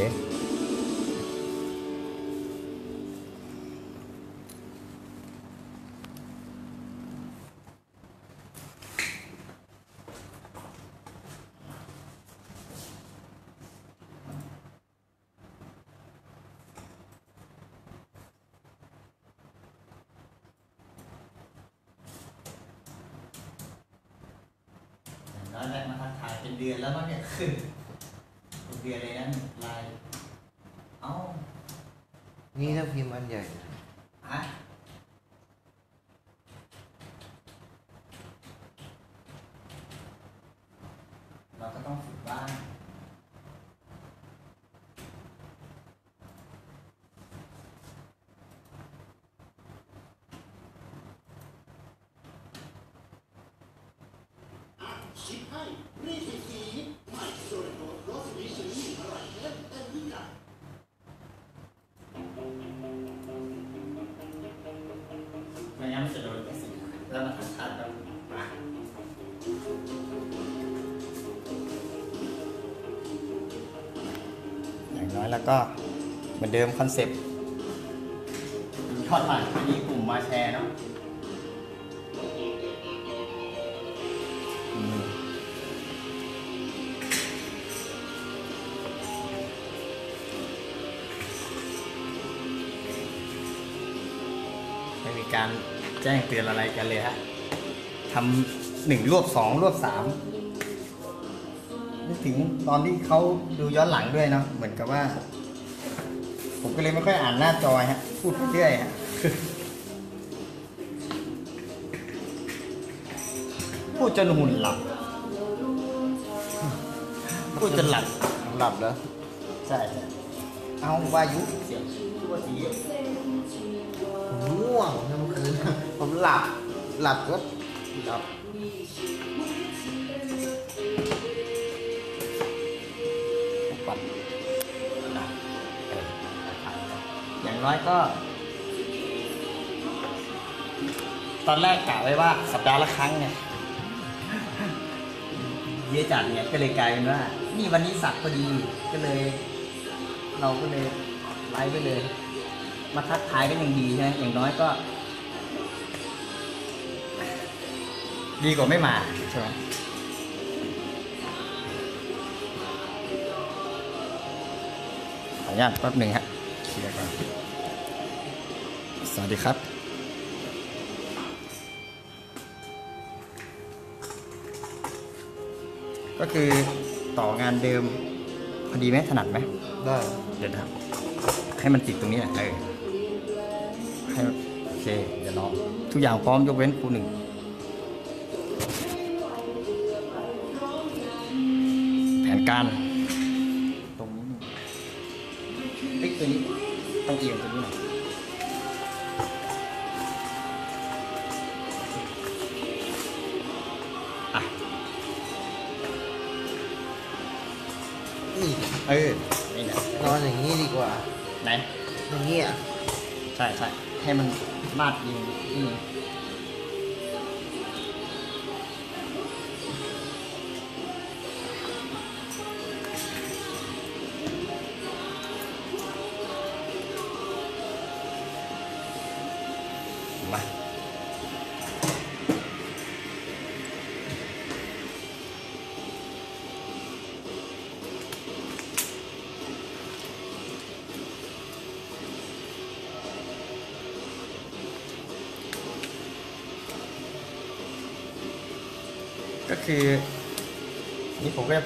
ดี๋ยเด้แล้วได้มาทักทายเป็นเดือนแล้วมั้งเนี่ยขึ้นเป็นเดือนเลยนะลาย นี่ถ้าพิมพ์อันใหญ่ แล้วก็เหมือนเดิมคอนเซ็ปต์ยอดหลังอันนี้กลุ่มมาแชร์เนาะอืมไม่มีการแจ้งเตือนอะไรกันเลยฮะทำหนึ่งรวบสองรวบสามนึกถึงตอนที่เขาดูย้อนหลังด้วยเนาะเหมือนกับว่าผม ก็เลยไม่ค่อยอ่านหน้าจอฮะ พูดไปเรื่อยฮะพูดจนหุ่นหลับ พูดจนหลับ หลับแล้วใช่ใช่เอาวายุเสียงตัวสีผมง่วงนะเมื่อคืนผมหลับ หลับก็หลับ อย่างน้อยก็ ตอนแรกกะไว้ว่าสัปดาห์ละครั้งเนี่ยเยอะจัดเนี่ยก็เลยกลายเป็นว่า นี่วันนี้สักพอดีก็เลย เราก็เลยไลฟ์ไปเลย มาทักทายก็ยังดีใช่ไหมอย่างน้อยก็ ดีกว่าไม่มาใช่ไหมขออนุญาตแป๊บหนึ่งฮะเคลียร์ก่อน สวัสดีครับก็คือต่องานเดิมพอดีไหมถนัดไหมได้เดี๋ยวนะครับให้มันติดตรงนี้แหละเออให้มันโอเคเดี๋ยวลองทุกอย่างพร้อมยกเว้นครูหนึ่งแผนการ ใช่ใช่ให้มันมาดยิงอืม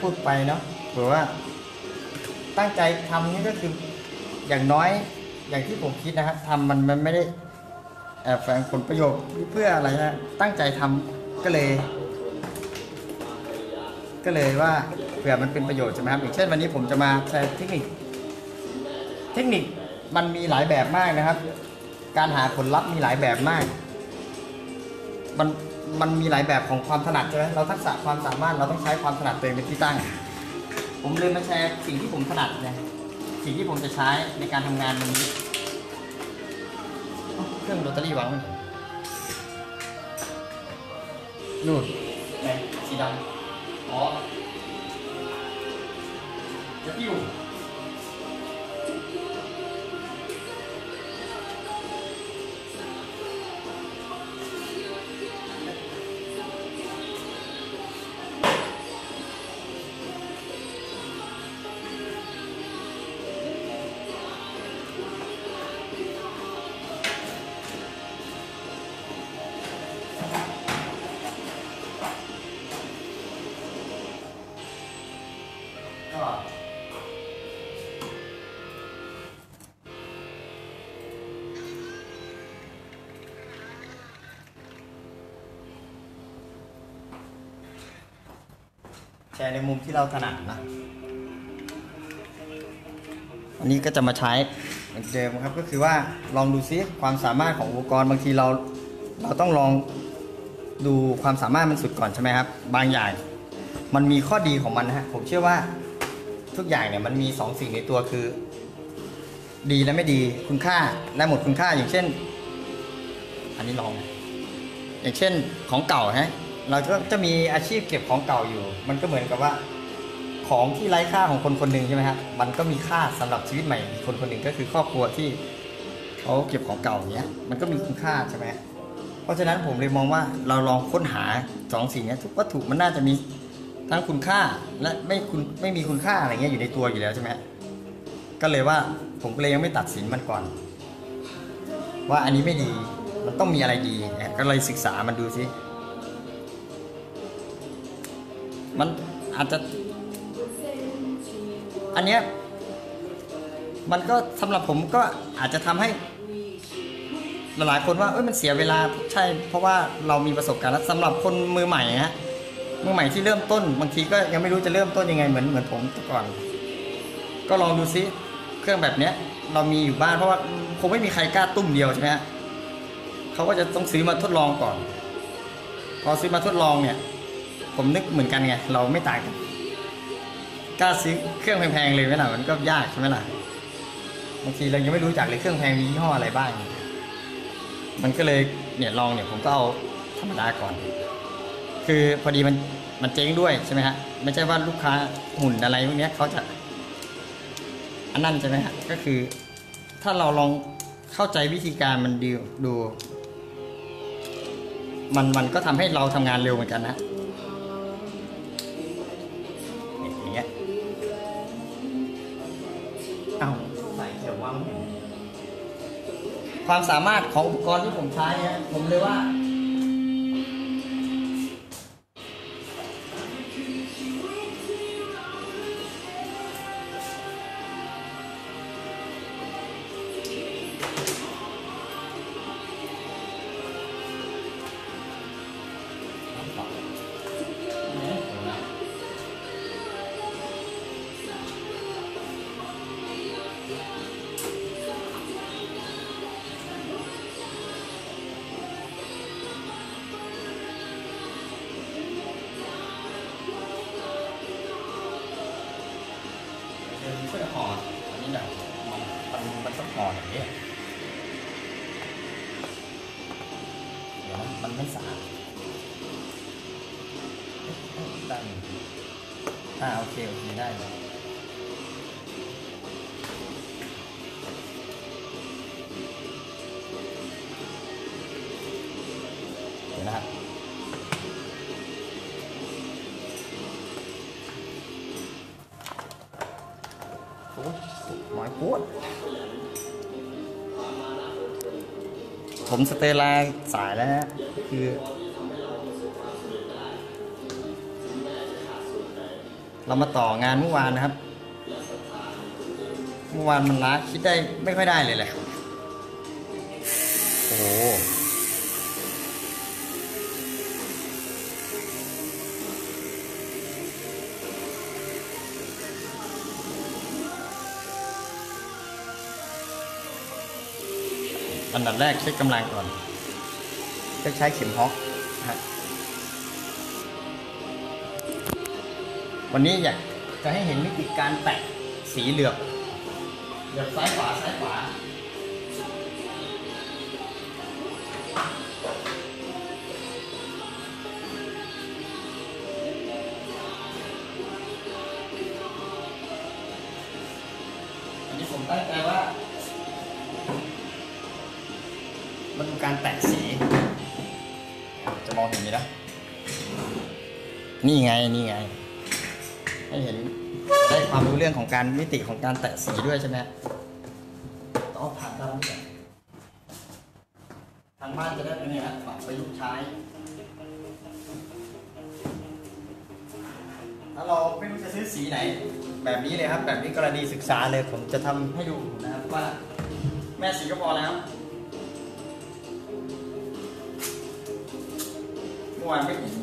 พูดไปเนาะเผื่อว่า ตั้งใจทำนี่ก็คืออย่างน้อยอย่างที่ผมคิดนะครับทำมันมันไม่ได้แอบแฝงผลประโยชน์เพื่ออะไรนะตั้งใจทำก็เลย ก็เลยว่าเผื่อมันเป็นประโยชน์ใช่ไหมครับอย่างเช่นวันนี้ผมจะมาแชร์เทคนิค เทคนิคมันมีหลายแบบมากนะครับ การหาผลลัพธ์มีหลายแบบมาก มัน มันมีหลายแบบของความถนัดใช่ไหมเราทักษะความสามารถเราต้องใช้ความถนัดตัวเองเป็นที่ตั้ง ผมเลยมาแชร์สิ่งที่ผมถนัดเนี่ยสิ่งที่ผมจะใช้ในการทำงานวันนี้ เครื่องโรตารี่วางไว้นนู่นไหนสีดำอ๋อจะปิ้ว แชร์ในมุมที่เราถนัดนะ อันนี้ก็จะมาใช้เหมือนเดิมครับก็คือว่าลองดูซิความสามารถของอุปกรณ์บางทีเราเราต้องลองดูความสามารถมันสุดก่อนใช่ไหมครับ บางอย่างมันมีข้อดีของมันนะฮะผมเชื่อว่าทุกอย่างเนี่ยมันมีสองสิ่งในตัวคือ ดีและไม่ดีคุณค่าและหมดคุณค่าอย่างเช่น อันนี้ลอง อย่างเช่นของเก่าฮะ เราก็จะมีอาชีพเก็บของเก่าอยู่ มันก็เหมือนกับว่า ของที่ไร้ค่าของคนคนหนึ่งใช่ไหมครับมันก็มีค่าสำหรับชีวิตใหม่อีกคนคนหนึ่งก็คือครอบครัวที่เขาเก็บของเก่าอย่างเงี้ยมันก็มีคุณค่าใช่ไหมเพราะฉะนั้นผมเลยมองว่าเราลองค้นหาสองสิ่งนี้ทุกวัตถุมันน่าจะมีทั้งคุณค่าและไม่คุณไม่มีคุณค่าอะไรเงี้ยอยู่ในตัวอยู่แล้วใช่ไหมก็เลยว่าผมก็เลยยังไม่ตัดสินมันก่อน ว่าอันนี้ไม่ดีมันต้องมีอะไรดีก็เลยศึกษามันดูซิ มันอาจจะ อันเนี้ยมันก็สำหรับผมก็อาจจะทำให้ หลายคนว่าเอ้ยมันเสียเวลาใช่ เพราะว่าเรามีประสบการณ์แล้วสำหรับคนมือใหม่ฮะมือใหม่ที่เริ่มต้น บางทีก็ยังไม่รู้จะเริ่มต้นยังไงเหมือนเหมือนผมแต่ก่อน ก็ลองดูซิเครื่องแบบเนี้ย เรามีอยู่บ้านเพราะว่าคงไม่มีใครกล้าตุ้มเดียวใช่ไหมฮะเขาก็จะต้องซื้อมาทดลองก่อน พอซื้อมาทดลองเนี่ย ผมนึกเหมือนกันไง เราไม่ต่างกันกล้าซื้อเครื่องแพงๆเลยไหมล่ะมันก็ยากใช่ไหมล่ะบางทีเรายังไม่รู้จักเลยเครื่องแพงมียี่ห้ออะไรบ้าง มันก็เลยเนี่ยลองเนี่ยผมก็เอาธรรมดาก่อน คือพอดีมันมันเจ๊งด้วยใช่ไหมฮะไม่ใช่ว่าลูกค้าหุ่นอะไรพวกนี้เขาจะอันนั้นใช่ไหมฮะก็คือ ถ้าเราลองเข้าใจวิธีการมันดีดู มันมันก็ทำให้เราทำงานเร็วเหมือนกันนะ ความสามารถของอุปกรณ์ที่ผมใช้ผมเลยว่า ผมสเตลาสายแล้วฮะคือ เรามาต่องานเมื่อวานนะครับ เมื่อวานมันล้าคิดได้ไม่ค่อยได้เลยแหละ อันดับแรกเช็คกำลังก่อนก็ใช้เข็มฮอกฮะวันนี้อยากจะให้เห็นวิธีการแตะสีเหลือบเหลือบซ้ายขวาซ้ายขวาอันนี้ผมตั้งใจว่า การแตะสีจะมองเห็นไหมนะ นี่ไงนี่ไง ให้เห็นได้ความรู้เรื่องของการมิติของการแตะสีด้วยใช่ไหมฮะต้องเอาผ่านด้านนี้ก่อนทางบ้านจะได้เป็นไงฮะปรับประยุกต์ใช้ ถ้าเราไม่รู้จะซื้อสีไหน แบบนี้เลยครับ แบบนี้กรณีศึกษาเลยผมจะทำให้ดูนะครับว่า แม่สีก็พอแล้ว เมื่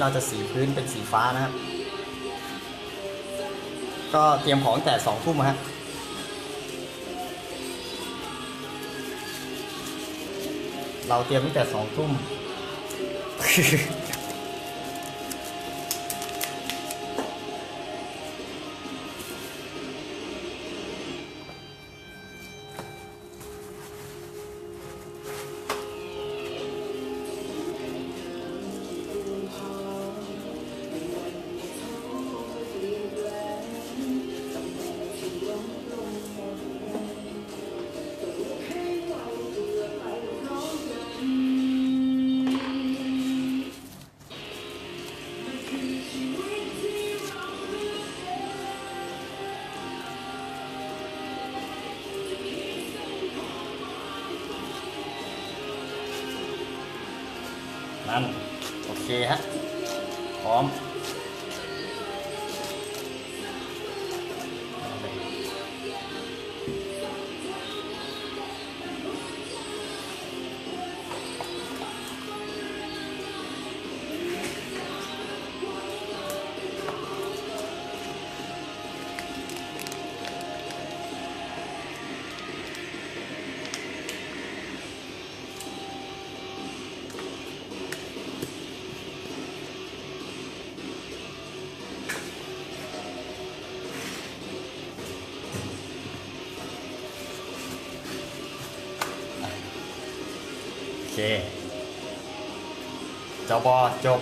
เราจะสีพื้นเป็นสีฟ้านะครับ ก็เตรียมของแต่สองทุ่มฮะเราเตรียมตั้งแต่สองทุ่ม โคจบจบ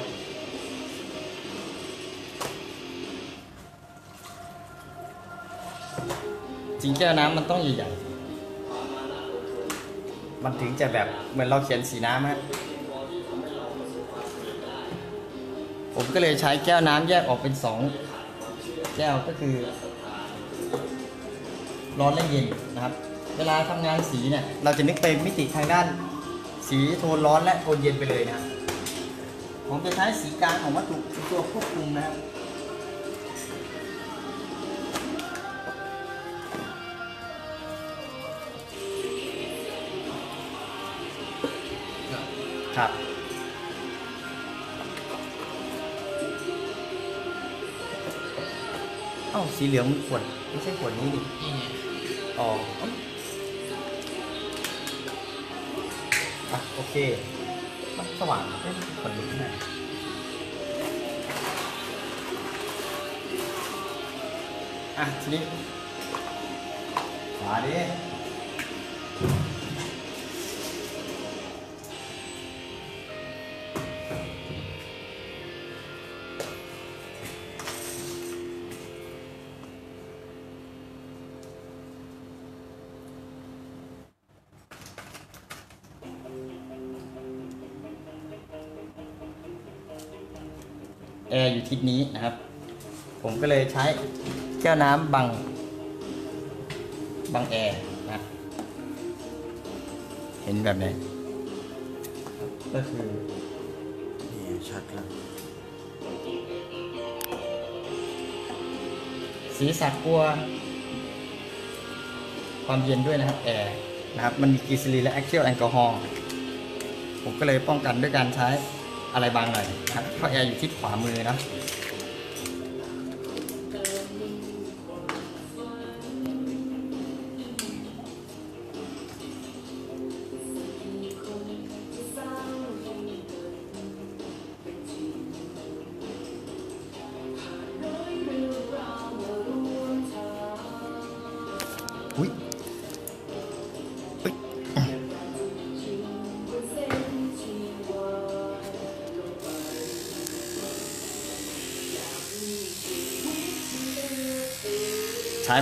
จริงแก้วน้ำมันต้องใหญ่ๆ มันถึงจะแบบเหมือนเราเขียนสีน้ำฮะผมก็เลยใช้แก้วน้ำแยกออกเป็นสองแก้วก็คือ ร้อนและเย็นนะครับ เวลาทำงานสีเนี่ย เราจะนึกไปมิติทางด้าน สีโทนร้อนและโทนเย็นไปเลยนะครับผมจะใช้สีกลางของวัตถุเป็นตัวควบคุมนะครับครับเอ้าสีเหลืองมันขวดไม่ใช่ขวดนี้ดินี่ไงอ๋อ เค มันสว่างเอ้ยขวดนี้ที่ไหนอะทีนี้มาดิ แอร์อยู่ทิศนี้นะครับ ผมก็เลยใช้แก้วน้ำบัง บังแอร์นะเห็นแบบไหนก็คือนี่ชัดแล้วสีสักกลัว ความเย็นด้วยนะครับแอร์นะครับ มันมีกลีเซอรีนและแอคเ l ลแอลกอฮอล์ผมก็เลยป้องกันด้วยการใช้ อะไรบางหน่อยนะครับเพราะแอร์อยู่ทิศขวามือนะ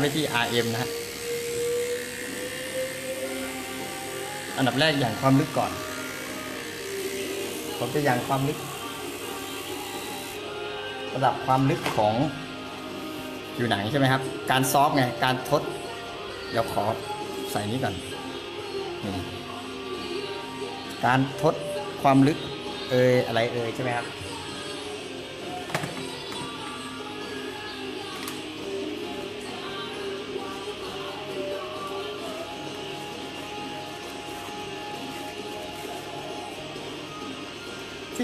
ไปที่ RM นะฮะ อันดับแรกอย่างความลึกก่อน ผมจะอย่างความลึก ระดับความลึกของผิวหนังใช่ไหมครับ การซอฟต์ไง การทด เดี๋ยวขอใส่นี้ก่อน นี่ การทดความลึกเอยอะไรเอยใช่ไหมครับ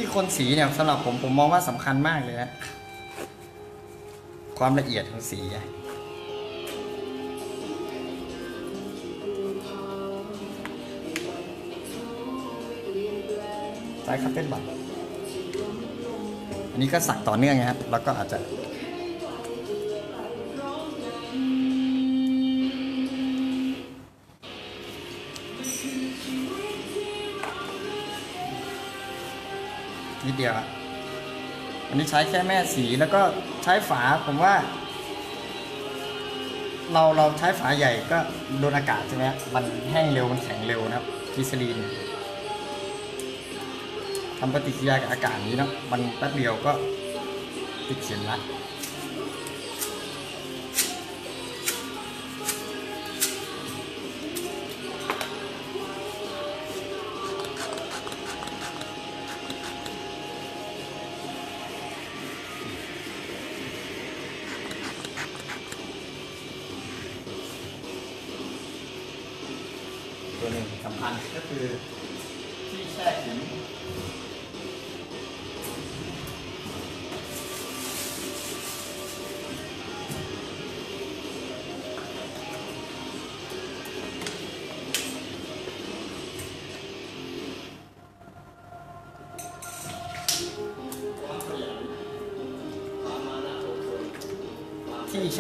ที่คนสีเนี่ยสำหรับผมผมมองว่าสำคัญมากเลยนะความละเอียดของสีอะใช้คัตเต้นบัตอันนี้ก็สักต่อเนื่องนะครับ แล้วก็อาจจะ ดเดียวอันนี้ใช้แค่แม่สีแล้วก็ใช้ฝาผมว่า เราเราใช้ฝาใหญ่ก็โดนอากาศใช่ไหมะมันแห้งเร็วมันแข็งเร็วนะครับกิสลีนทำปฏิกิริยากับอากาศนี้เนาะมันแป๊บเดียวก็ติดเข็มละ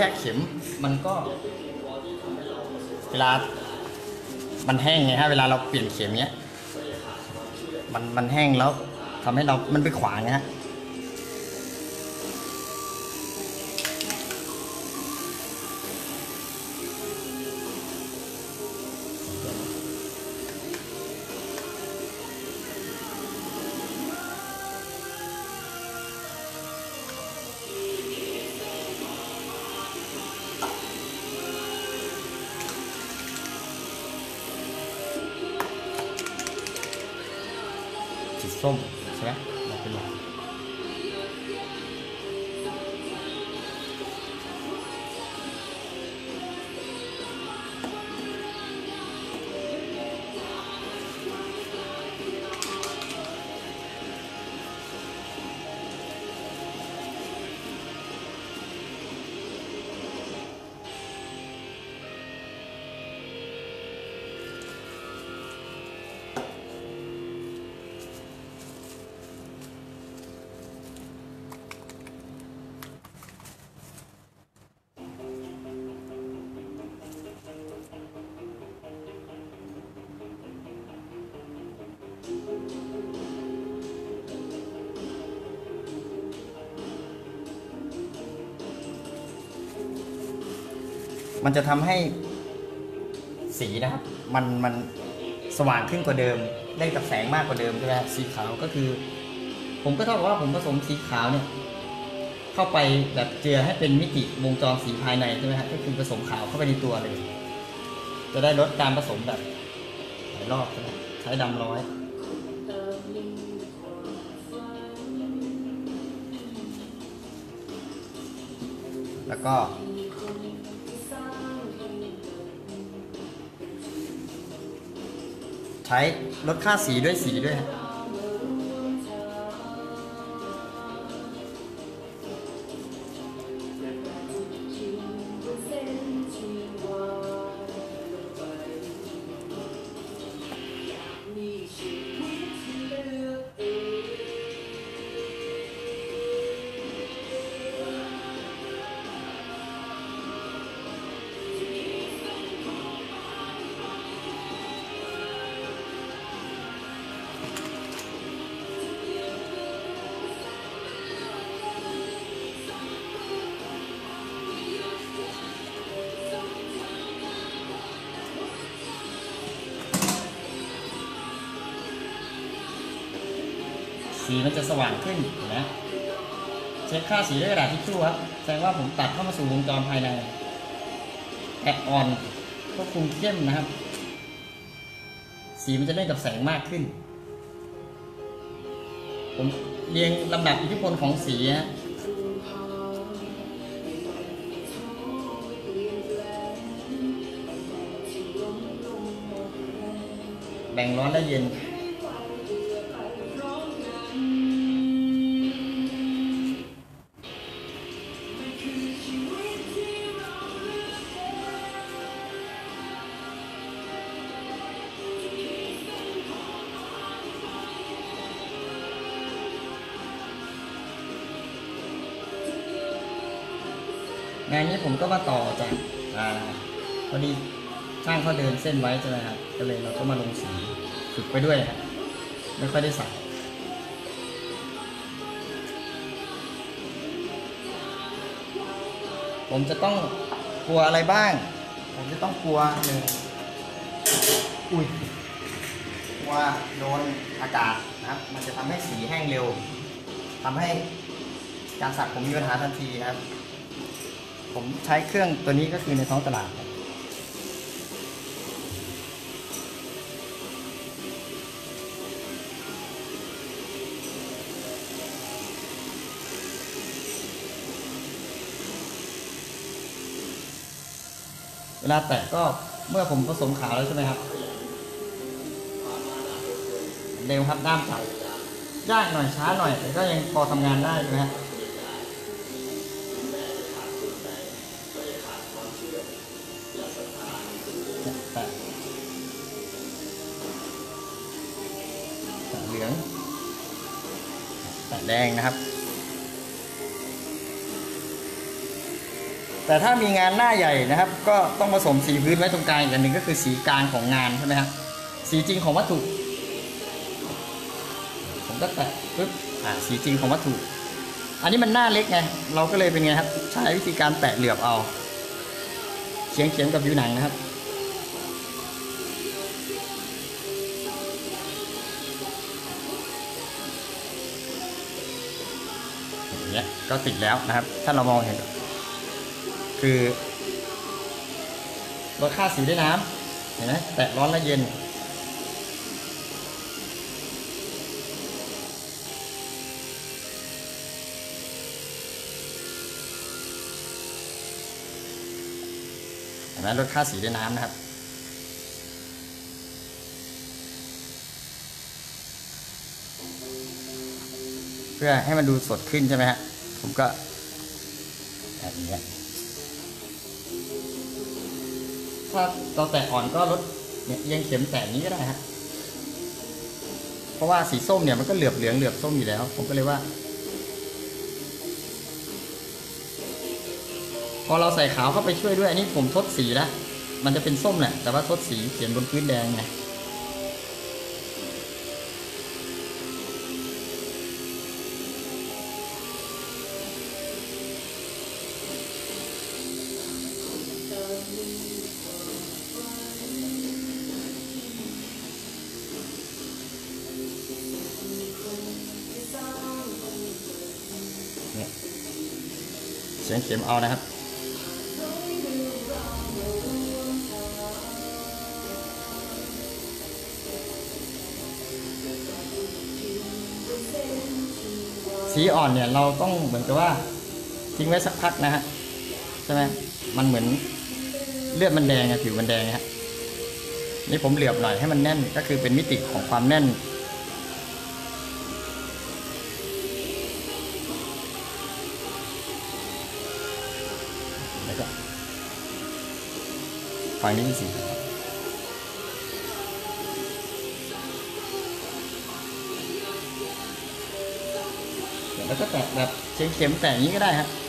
ช่เข็มมันก็ เวลา มันแห้งไงฮะเวลาเราเปลี่ยนเข็มเนี้ย มันมันแห้งแล้วทำให้เรา มันไปขวางไงฮะ มันจะทำให้สีนะครับ มันมันสว่างขึ้นกว่าเดิมเล่นกับแสงมากกว่าเดิมใช่ไหมสีขาวก็คือ ผมก็เท่ากับว่าผมผสมสีขาวเนี่ยเข้าไปแบบเจือให้เป็นมิติวงจรสีภายในใช่ไหมฮะก็คือผสมขาวเข้าไปในตัวเลย จะได้ลดการผสมแบบหลายรอบใช่ไหมใช้ดำร้อยแล้วก็ ช้ลดค่าสีด้วยสีด้วยฮะ ค่าสีด้วยกระดาษทิชชู่ครับแสดงว่าผมตัดเข้ามาสู่วงจรภายในแอดออนควบคุมเข้มนะครับ สีมันจะเล่นกับแสงมากขึ้น ผมเรียงลำดับอิทธิพลของสีฮะแบ่งร้อนและเย็น มก็มาต่อจากอ่าพอดีช่างเขาเดินเส้นไว้ใช่ไหมครับก็เลยเราก็มาลงสีฝึกไปด้วยครับไม่ค่อยได้ใส่ผมจะต้องกลัวอะไรบ้าง ผมจะต้องกลัวหนึ่งอุ้ยกลัวโดนอากาศนะครับ มันจะทำให้สีแห้งเร็วทำให้การสักผมมีปัญหาทันทีครับ ผมใช้เครื่องตัวนี้ก็คือในท้องตลาดเวลาแตะก็เมื่อผมผสมขาวแล้วใช่ไหมครับ เร็วครับด้ามจับยากหน่อยช้าหน่อยแต่ก็ยังพอทำงานได้ใช่ไหมครับ นะครับ แต่ถ้ามีงานหน้าใหญ่นะครับ ก็ต้องผสมสีพื้นไว้ตรงกลางอีกอันหนึ่งก็คือสีกลางของงานใช่ไหมครับสีจริงของวัตถุ ผมก็แตะปึ๊บอ่าสีจริงของวัตถุ อันนี้มันหน้าเล็กไงเราก็เลยเป็นไงครับ ใช้วิธีการแตะเหลือบเอาเฉียงเฉียงๆกับผิวหนังนะครับ อย่างเงี้ยก็ติดแล้วนะครับ ถ้าเรามองเห็น คือลดค่าสีด้วยน้ำเห็นไหมแตะร้อนและเย็น เห็นไหมลดค่าสีด้วยน้ำนะครับเพื่อให้มันดูสดขึ้นใช่ไหมฮะ ผมก็แบบนี้ถ้าเราแตะอ่อนก็ลดเนี่ยเอียงเข็มแตะนี้ก็ได้ฮะเพราะว่าสีส้มเนี่ยมันก็เหลือบเหลืองเหลือบส้มอยู่แล้ว ผมก็เลยว่า พอเราใส่ขาวเข้าไปช่วยด้วยอันนี้ผมทดสีแล้วมันจะเป็นส้มแหละแต่ว่าทดสีเขียนบนพื้นแดงไง เสียงเข็มเอานะครับ สีอ่อนเนี่ยเราต้องเหมือนกับว่าทิ้งไว้สักพักนะฮะใช่ไหมมันเหมือน ลือดมันแดงอะผิวมันแดงฮะนี่ผมเหลือบหน่อยให้มันแน่นก็คือเป็นมิติของความแน่น แล้วก็ฝั่งนี้สีแล้วก็แตะแบบเข็มแตะอย่างนี้ก็ได้ครับ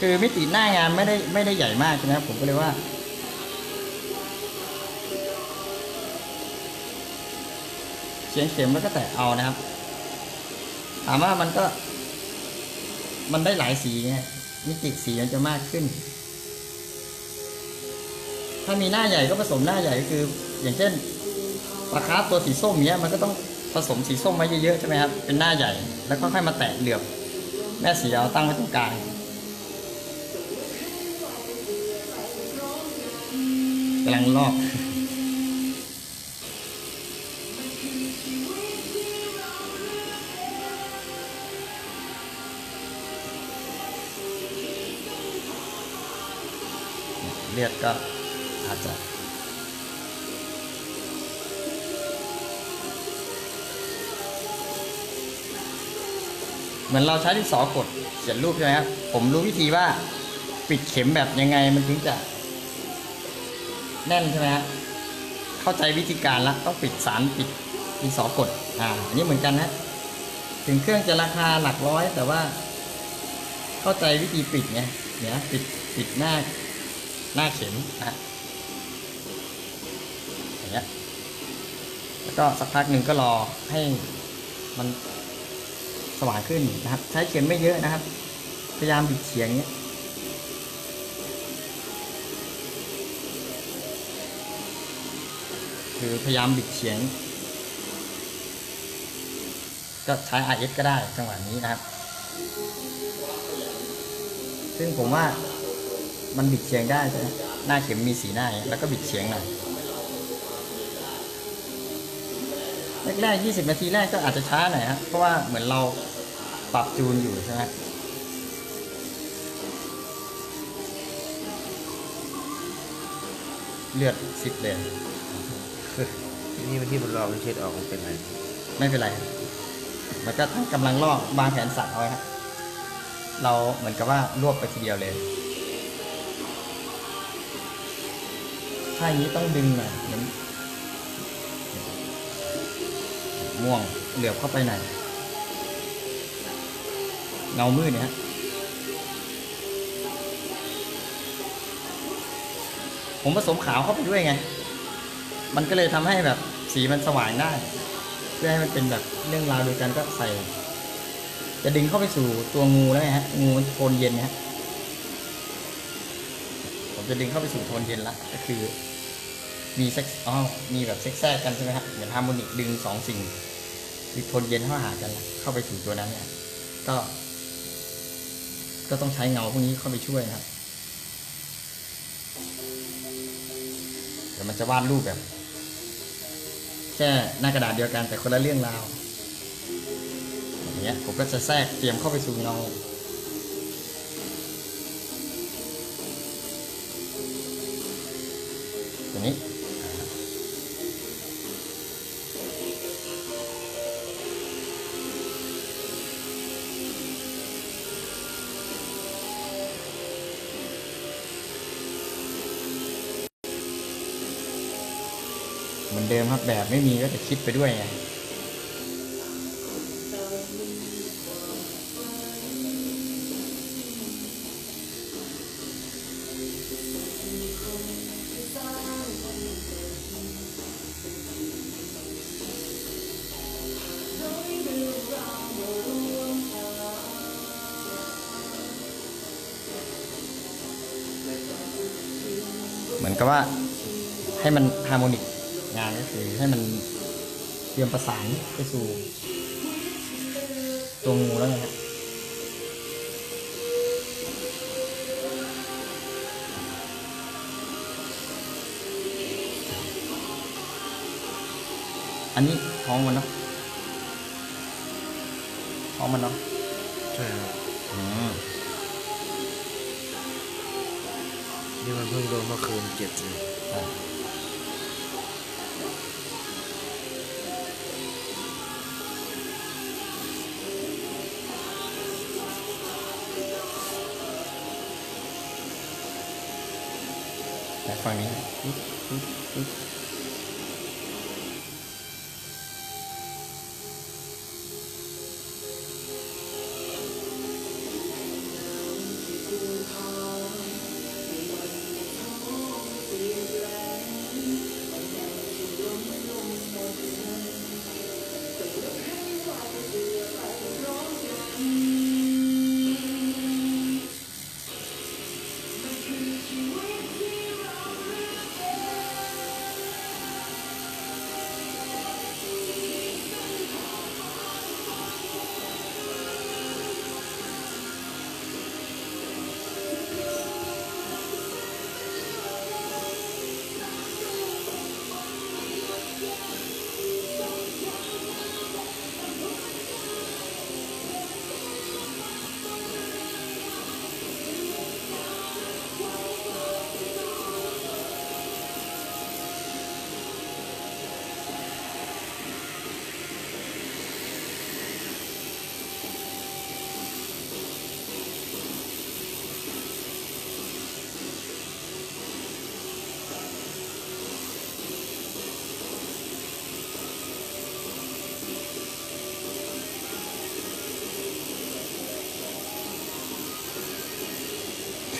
คือมิติหน้างานไม่ได้ไม่ได้ใหญ่มากใช่ไหมครับ ผมก็เลยว่าเฉียงเข็มแล้วก็แตะเอานะครับ ถามว่ามันก็ มันได้หลายสีไงมิติสีมันจะมากขึ้น ถ้ามีหน้าใหญ่ก็ผสมหน้าใหญ่ก็คือ อย่างเช่นปลาคาร์ฟตัวสีส้มเนี้ยมันก็ต้องผสมสีส้มไว้เยอะๆใช่ไหมครับ เป็นหน้าใหญ่ แล้วก็ค่อยมาแตะเหลือบ แม่สีเอาตั้งไว้ตรงกลางำลังลอก เลือดก็อาจจะเหมือนเราใช้ที่สอกดเขียนรูปใช่ไหมครับ ผมรู้วิธีว่าปิดเข็มแบบยังไงมันถึงจะ แน่นใช่ไหมครับเข้าใจวิธีการละต้องปิดสารปิดดินสอกดอ่าอันนี้เหมือนกันนะถึงเครื่องจะราคาหลักร้อย แต่ว่า เข้าใจวิธีปิดไงเนี่ยปิดปิดหน้าหน้าเข็มนะฮะอย่างเงี้ยแล้วก็สักพักหนึ่งก็รอให้มันสว่างขึ้นนะครับ ใช้เข็มไม่เยอะนะครับ พยายามบิดเฉียงเนี้ย คือพยายามบิดเฉียง ก็ใช้ RS ก็ได้จังหวะนี้นะครับ ซึ่งผมว่ามันบิดเฉียงได้ใช่ไหมหน้าเข็มมีสีหน้า แล้วก็บิดเฉียงหน่อยแรกๆ20 นาทีแรกก็อาจจะช้าหน่อยฮะเพราะว่าเหมือนเราปรับจูนอยู่ใช่ไหมเลือดสิบเลย นี่มันที่มันรอมันเช็ดออกมันเป็นไรไม่เป็นไร มันก็ทั้งกำลังลอกวางแผนสัตว์เอาไว้ครับเราเหมือนกับว่ารวบไปทีเดียวเลย ถ้าอย่างนี้ต้องดึงหน่อยเหมือนม่วงเหลือบเข้าไปหน่อยเงามืดเนี่ยฮะผมผสมขาวเข้าไปด้วยไง มันก็เลยทำให้แบบสีมันสว่างได้เพื่อให้มันเป็นแบบเรื่องราวเดียกันก็ใส่ จะดึงเข้าไปสู่ตัวงูแล้วไงฮะ งูมันโทนเย็นนะฮะผมจะดึงเข้าไปสู่โทนเย็นละก็คือ มีเซ็กอ๋อมีแบบเซ็กแซกกันใช่ไหมครับเหมือนฮาร์โมนิกดึงสองสิ่งคือโทนเย็นเข้าหากันละเข้าไปสู่ตัวนั้นเนี่ยก็ ก็ต้องใช้เงาพวกนี้เข้าไปช่วยนะครับเดี๋ยวมันจะวาดรูปแบบ แค่หน้ากระดาษเดียวกันแต่คนละเรื่องราวอย่างเงี้ยผมก็จะแทรกเตรียมเข้าไปสู่เงา มือนเดิมครับแบบไม่มีก็จะคิดไปด้วยไงเหมือนกับว่าให้มันฮาร์โมนิก งานก็คือให้มันเตรียมประสานไปสู่ ตัวงูแล้วไงครับอันนี้ท้องมันเนาะท้องมันเนาะใช่ครับอืมนี่มันเพิ่งโดนเมื่อคืนเจ็บเลยใช่ ฝั่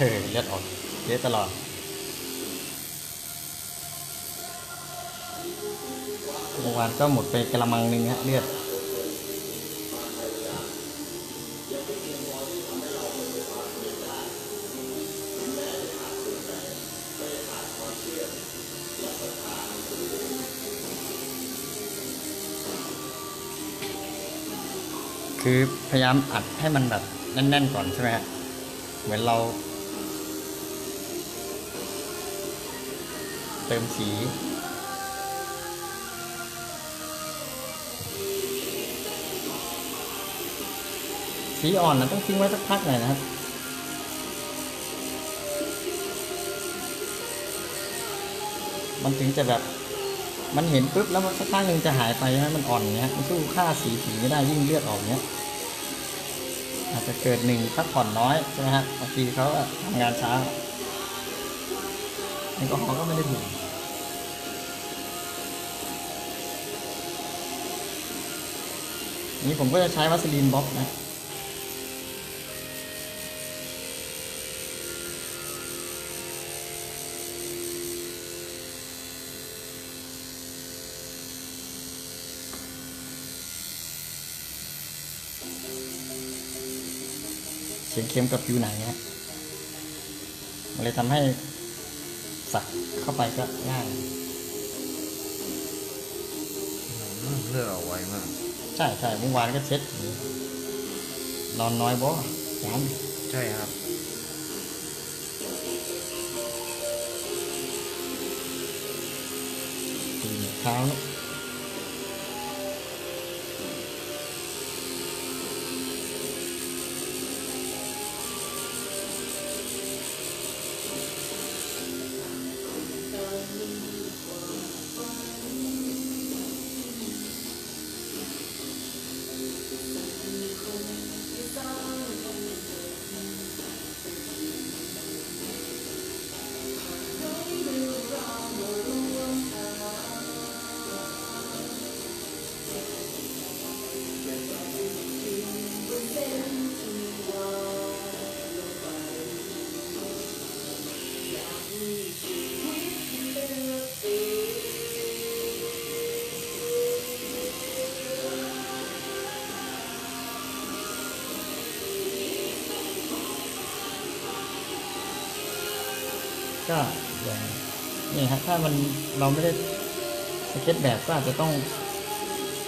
เออเลือดออกเยอะตลอดเมื่อวานก็หมดไปกระมังหนึ่งฮะเลือดคือพยายามอัดให้มันแบบแน่นๆก่อนใช่ไหมฮะเหมือนเรา เติมสี สีอ่อนนะต้องทิ้งไว้สักพักหน่อยนะครับมันถึงจะแบบมันเห็นปุ๊บแล้วมันสักพักหนึ่งจะหายไปใช่ไหมมันอ่อนเงี้ยมันสู้ค่าสีสีไม่ได้ยิ่งเลือดออกเงี้ยอาจจะเกิดหนึ่งพักผ่อนน้อยใช่ไหมฮะบางทีเขาทำงานช้า แอลกอฮอล์ก็ไม่ได้ดื่มนี่ผมก็จะใช้วัสลีนบล็อกนะ เสียงเค็มกับผิวหนังเนี่ยมันเลยทำให้ สักเข้าไปก็ง่ายอืมเลือดออกไวมากใช่ใช่เมื่อวานก็เช็ดนอนน้อยบ่จานใช่ครับตีเท้าเนอะ ก็อย่างนี่ฮะถ้ามันเราไม่ได้สเก็ตแบบก็อาจจะต้อง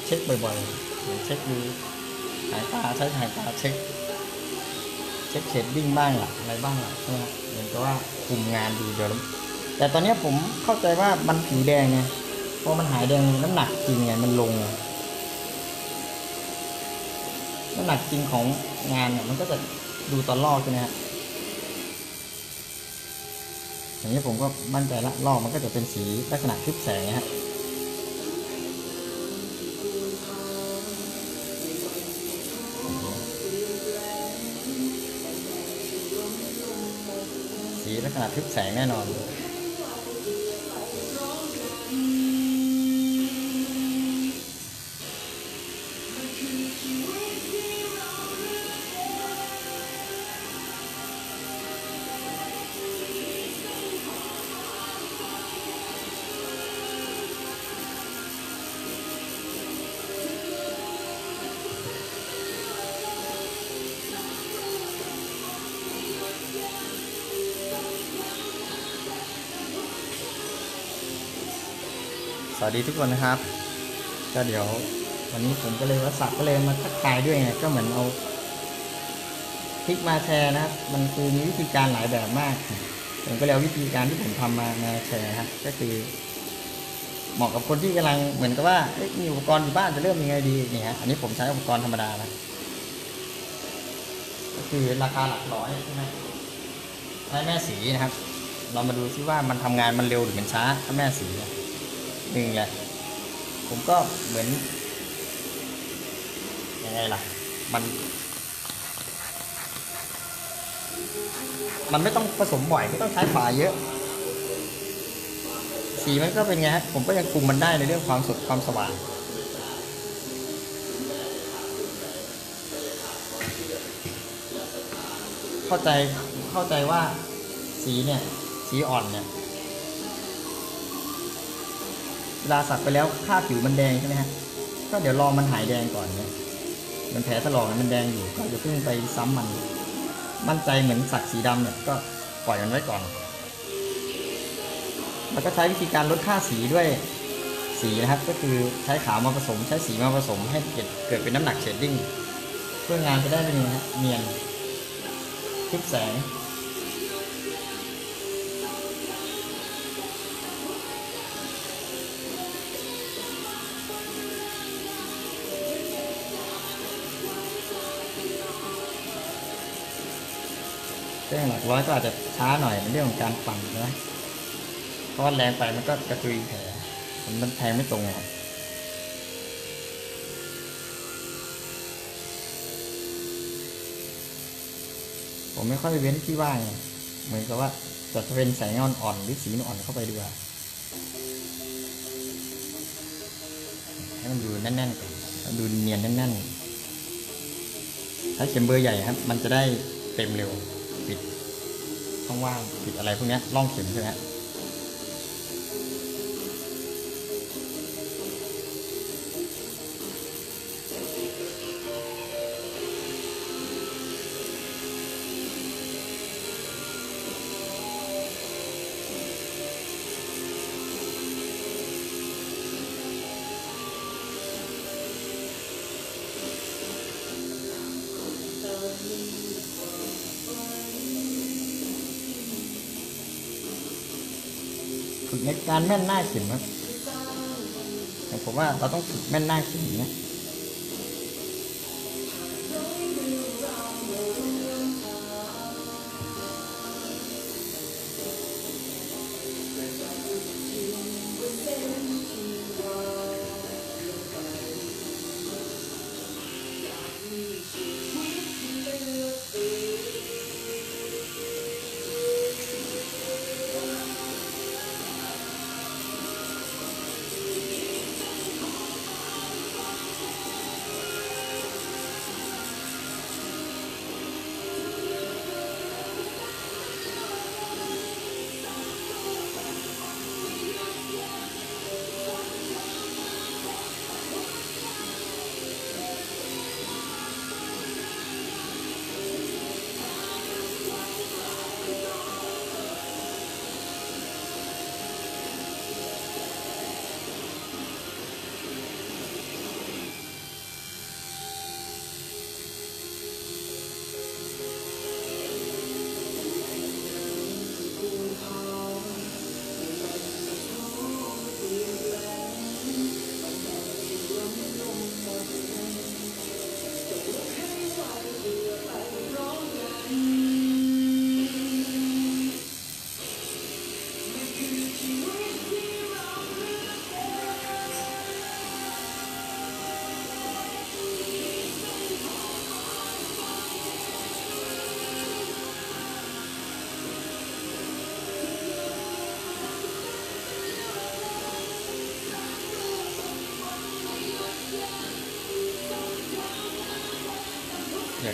เช็คบ่อยๆหรือเช็คดูหางตาใช้หางตาเช็คเช็ค shading บ้างล่ะอะไรบ้างล่ะใช่ไหมเหมือนกับว่าคุมงานดูเดี๋ยวแล้วแต่ตอนนี้ผมเข้าใจว่ามันผิวแดงไงพอมันหายแดงน้ำหนักจริงไงมันลงไงน้ำหนักจริงของงานเนี่ยมันก็จะดูตอนลอกใช่ไหมฮะ อย่างนี้ผมก็มั่นใจละลอกมันก็จะเป็นสีลักษณะทึบแสงฮะสีลักษณะทึบแสงแน่นอน วัสดีทุกคนนะครับ ก็เดี๋ยววันนี้ผมก็เลยว่าสักก็เลยมาทักทายด้วยไงก็เหมือนเอาคลิกมาแชร์นะครับ มันคือมีวิธีการหลายแบบมาก ผมก็เลยเอาวิธีการที่ผมทำมามาแชร์ครับ ก็คือ เหมาะกับคนที่กำลังเหมือนกับว่ามีอุปกรณ์อยู่บ้านจะเริ่มยังไงดีเนี่ยฮะอันนี้ผมใช้อุปกรณ์ธรรมดานะก็คือราคาหลักร้อยใช่ไหมใช้แม่สีนะครับ เรามาดูซิว่ามันทำงานมันเร็วหรือมันช้าถ้าแม่สีอะ หนึ่งแหละ ผมก็เหมือนยังไงล่ะ มัน มันไม่ต้องผสมบ่อย ไม่ต้องใช้ฝาเยอะ สีมันก็เป็นไงฮะ ผมก็ยังคุมมันได้ในเรื่องความสดความสว่างเข้าใจเข้าใจว่าสีเนี่ย สีอ่อนเนี่ย เวลาสักไปแล้วค่าผิวมันแดงใช่ไหมฮะก็เดี๋ยวรอมันหายแดงก่อนเนี่ยมันแผลถลอกมันแดงอยู่ก็อย่าเพิ่งไปซ้ำมัน มั่นใจเหมือนสักสีดำเนี่ยก็ปล่อยมันไว้ก่อน แล้วก็ใช้วิธีการลดค่าสีด้วยสีนะครับ ก็คือใช้ขาวมาผสม ใช้สีมาผสมให้เกิดเกิดเป็นน้ำหนักเชดดิ้งเพื่องานจะได้เป็นเนียนทึบแสง รื่องหลักร้อยก็อาจจะช้าหน่อยในเรื่องของการปั่นนะเพราะว่าแรงไปมันก็กระจุยแผลมันแทงไม่ตรงครับผมไม่ค่อยเว้นที่ว่างเหมือนกับว่าจะเป็นแสงอ่อนๆหรือสีอ่อนเข้าไปดีกว่าให้มันดูแน่นๆก่อนดูเนียนแน่นๆถ้าเข็มเบอร์ใหญ่ครับ มันจะได้เต็มเร็ว ว่างปิดอะไรพวกนี้ล่องเข็มใช่ไหม กในการแม่นหน้าเข็มครับผมว่าเราต้องฝึกแม่นหน้าเข็มนะอย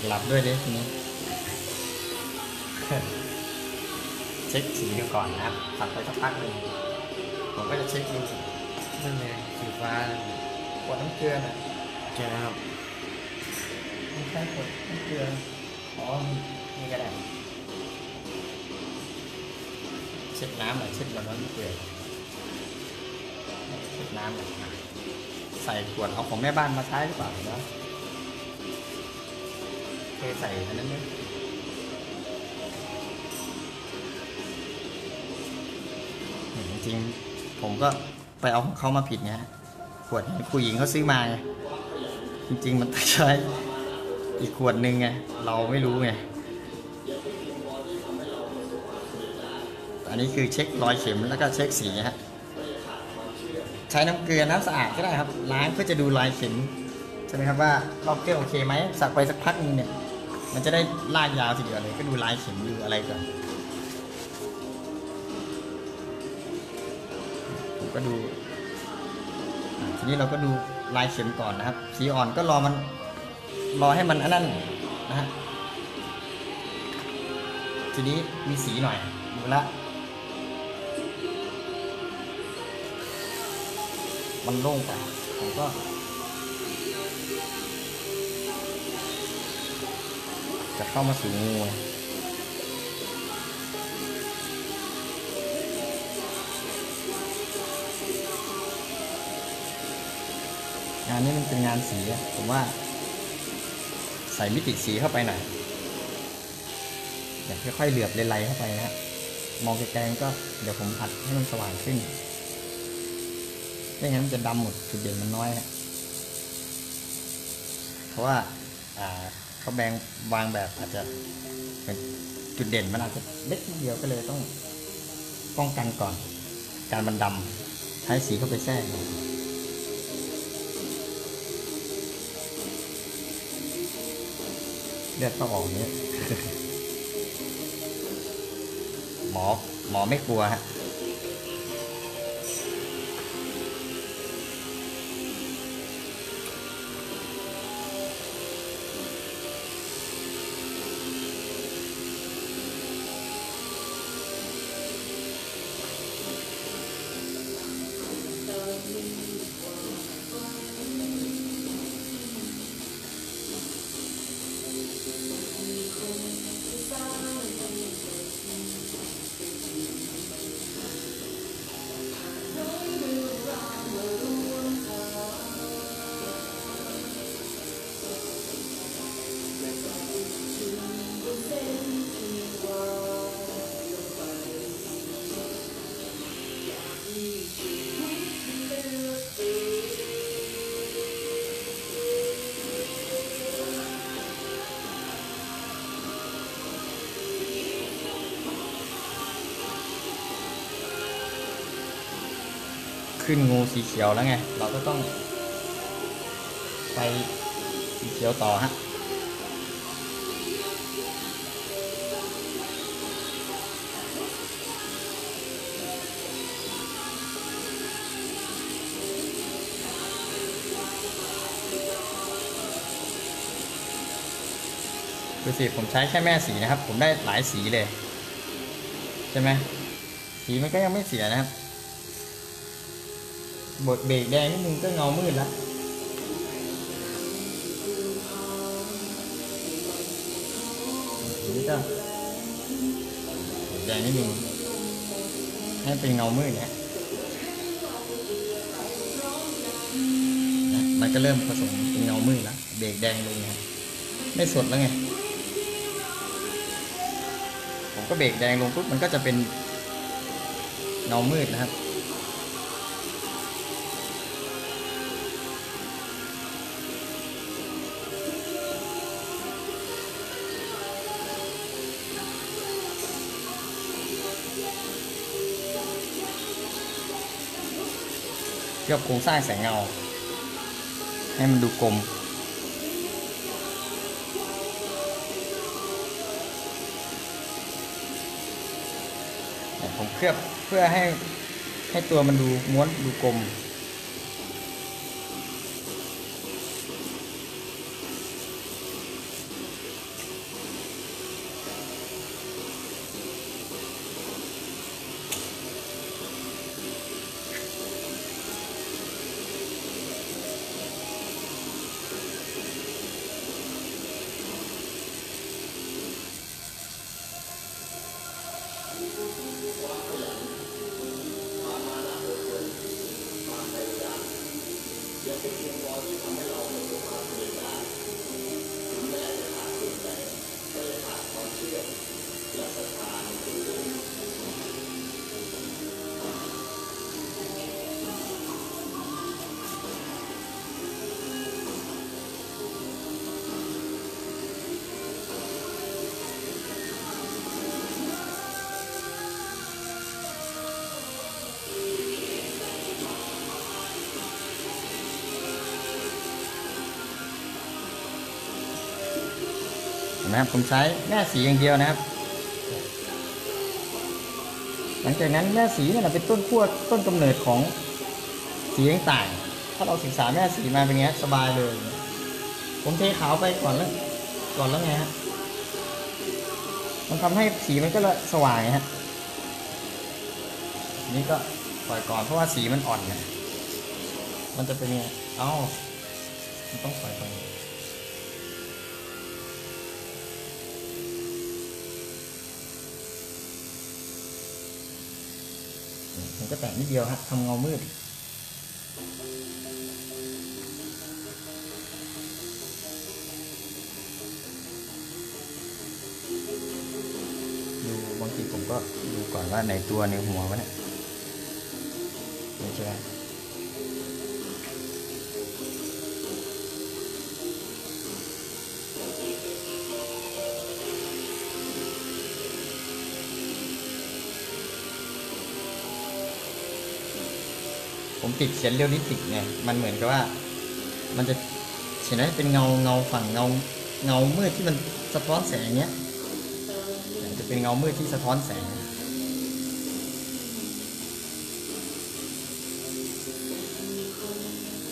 หลับด้วยดิทีนี้เช็คสีดูก่อนนะครับสักไปสักพักหนึ่งผมก็จะเช็คดูสีนั่นไงสีฟ้านั่นไงขวดน้ำเกลือน่ะใช่ครับไม่ใช่ขวดน้ำเกลืออ๋อนี่ก็ได้เช็ดน้ำหน่อยเช็ดแบบน้ำเกลือเช็ดน้ำหน่อยใส่ขวดเอาของแม่บ้านมาใช้หรือเปล่าเนาะ ใส่อันนั้นเลยอืมจริงผมก็ไปเอาของเขามาผิดไงขวดนี้ผู้หญิงเขาซื้อมาไงจริง ๆ มันต้องใช้อีกขวดหนึ่งไงเราไม่รู้ไงอันนี้คือเช็ครอยเข็มแล้วก็เช็คสีฮะใช้น้ำเกลือน้ำสะอาดก็ได้ครับล้างเพื่อจะดูลายเข็มใช่ไหมครับว่า รอบเครื่อโอเคไหมสักไปสักพักนึงเนี่ย มันจะได้ลากยาวทีเดียวเลยก็ดูลายเข็มดูอะไรก่อนผมก็ดูทีนี้เราก็ดูลายเข็มก่อนนะครับ สีอ่อนก็รอมันรอให้มันอันนั้นนะฮะทีนี้มีสีหน่อยดูละมันโล่งไปผมก็ จะเข้ามาสู่งูงานนี้มันเป็นงานสีผมว่า ใส่มิติสีเข้าไปหน่อยอย่าค่อยๆเหลือบเลไลๆเข้าไปนะฮะมองไกลๆก็เดี๋ยวผมอัดให้มันสว่างขึ้นไม่งั้นมันจะดำหมดจุดเด่นมันน้อยเพราะว่าอ่า เขาแบงวางแบบอาจจะเป็นจุดเด่นมันอาจจะเล็กนิดเดียวก็เลยต้องป้องกันก่อน การมันดำใช้สีเข้าไปแทรกเลือดก็ออกเนี้ยหมอหมอไม่กลัวฮะ สีเขียวแล้วไง เราก็ต้อง ไปสีเขียวต่อฮะดูสิผมใช้แค่แม่สีนะครับ ผมได้หลายสีเลย ใช่ไหมสีมันก็ยังไม่เสียนะครับ บทเบรกแดงนิดนึงก็เงามืดล้วทีนี้ก็แดงนิดนึงให้เป็นเงามืดเนี่ยมันก็เริ่มผสมเป็นเงามืดแล้วเบรกแดงลงนะไม่สดแล้วไง ผมก็เบรกแดงลงปุ๊บมันก็จะเป็นเงามืดนะครับ เกี่ยวกับโครงสร้างแสงเงา ให้มันดูกลมผมเคลือบเพื่อให้ให้ตัวมันดูม้วนดูกลม นะครับผมใช้แม่สีอย่างเดียวนะครับ หลังจากนั้นแม่สีเนี่ยนะเป็นต้นขั้วต้นกำเนิดของสีต่างๆถ้าเราศึกษาแม่สีมาเป็นไงสบายเลย ผมเทขาวไปก่อนแล้วก่อนแล้วไงฮะมันทำให้สีมันก็ลยสว่างไงฮะนี่ก็ปล่อยก่อนเพราะว่าสีมันอ่อนไงมันจะเป็นไงเอ้ามันต้องปล่อยก่อน ผมก็แตะนิดเดียวฮะทำเงามืดดูบางทีผมก็ดูก่อนว่าในตัวในหัวมันเนี่ยไม่ใช่ ติดเขียน realistic ไงมันเหมือนกับว่า มันจะเห็นไหมเป็นเงาเงาฝั่งเงาเงามืดที่มันสะท้อนแสงเนี้ยจะเป็นเงามืดที่สะท้อนแสง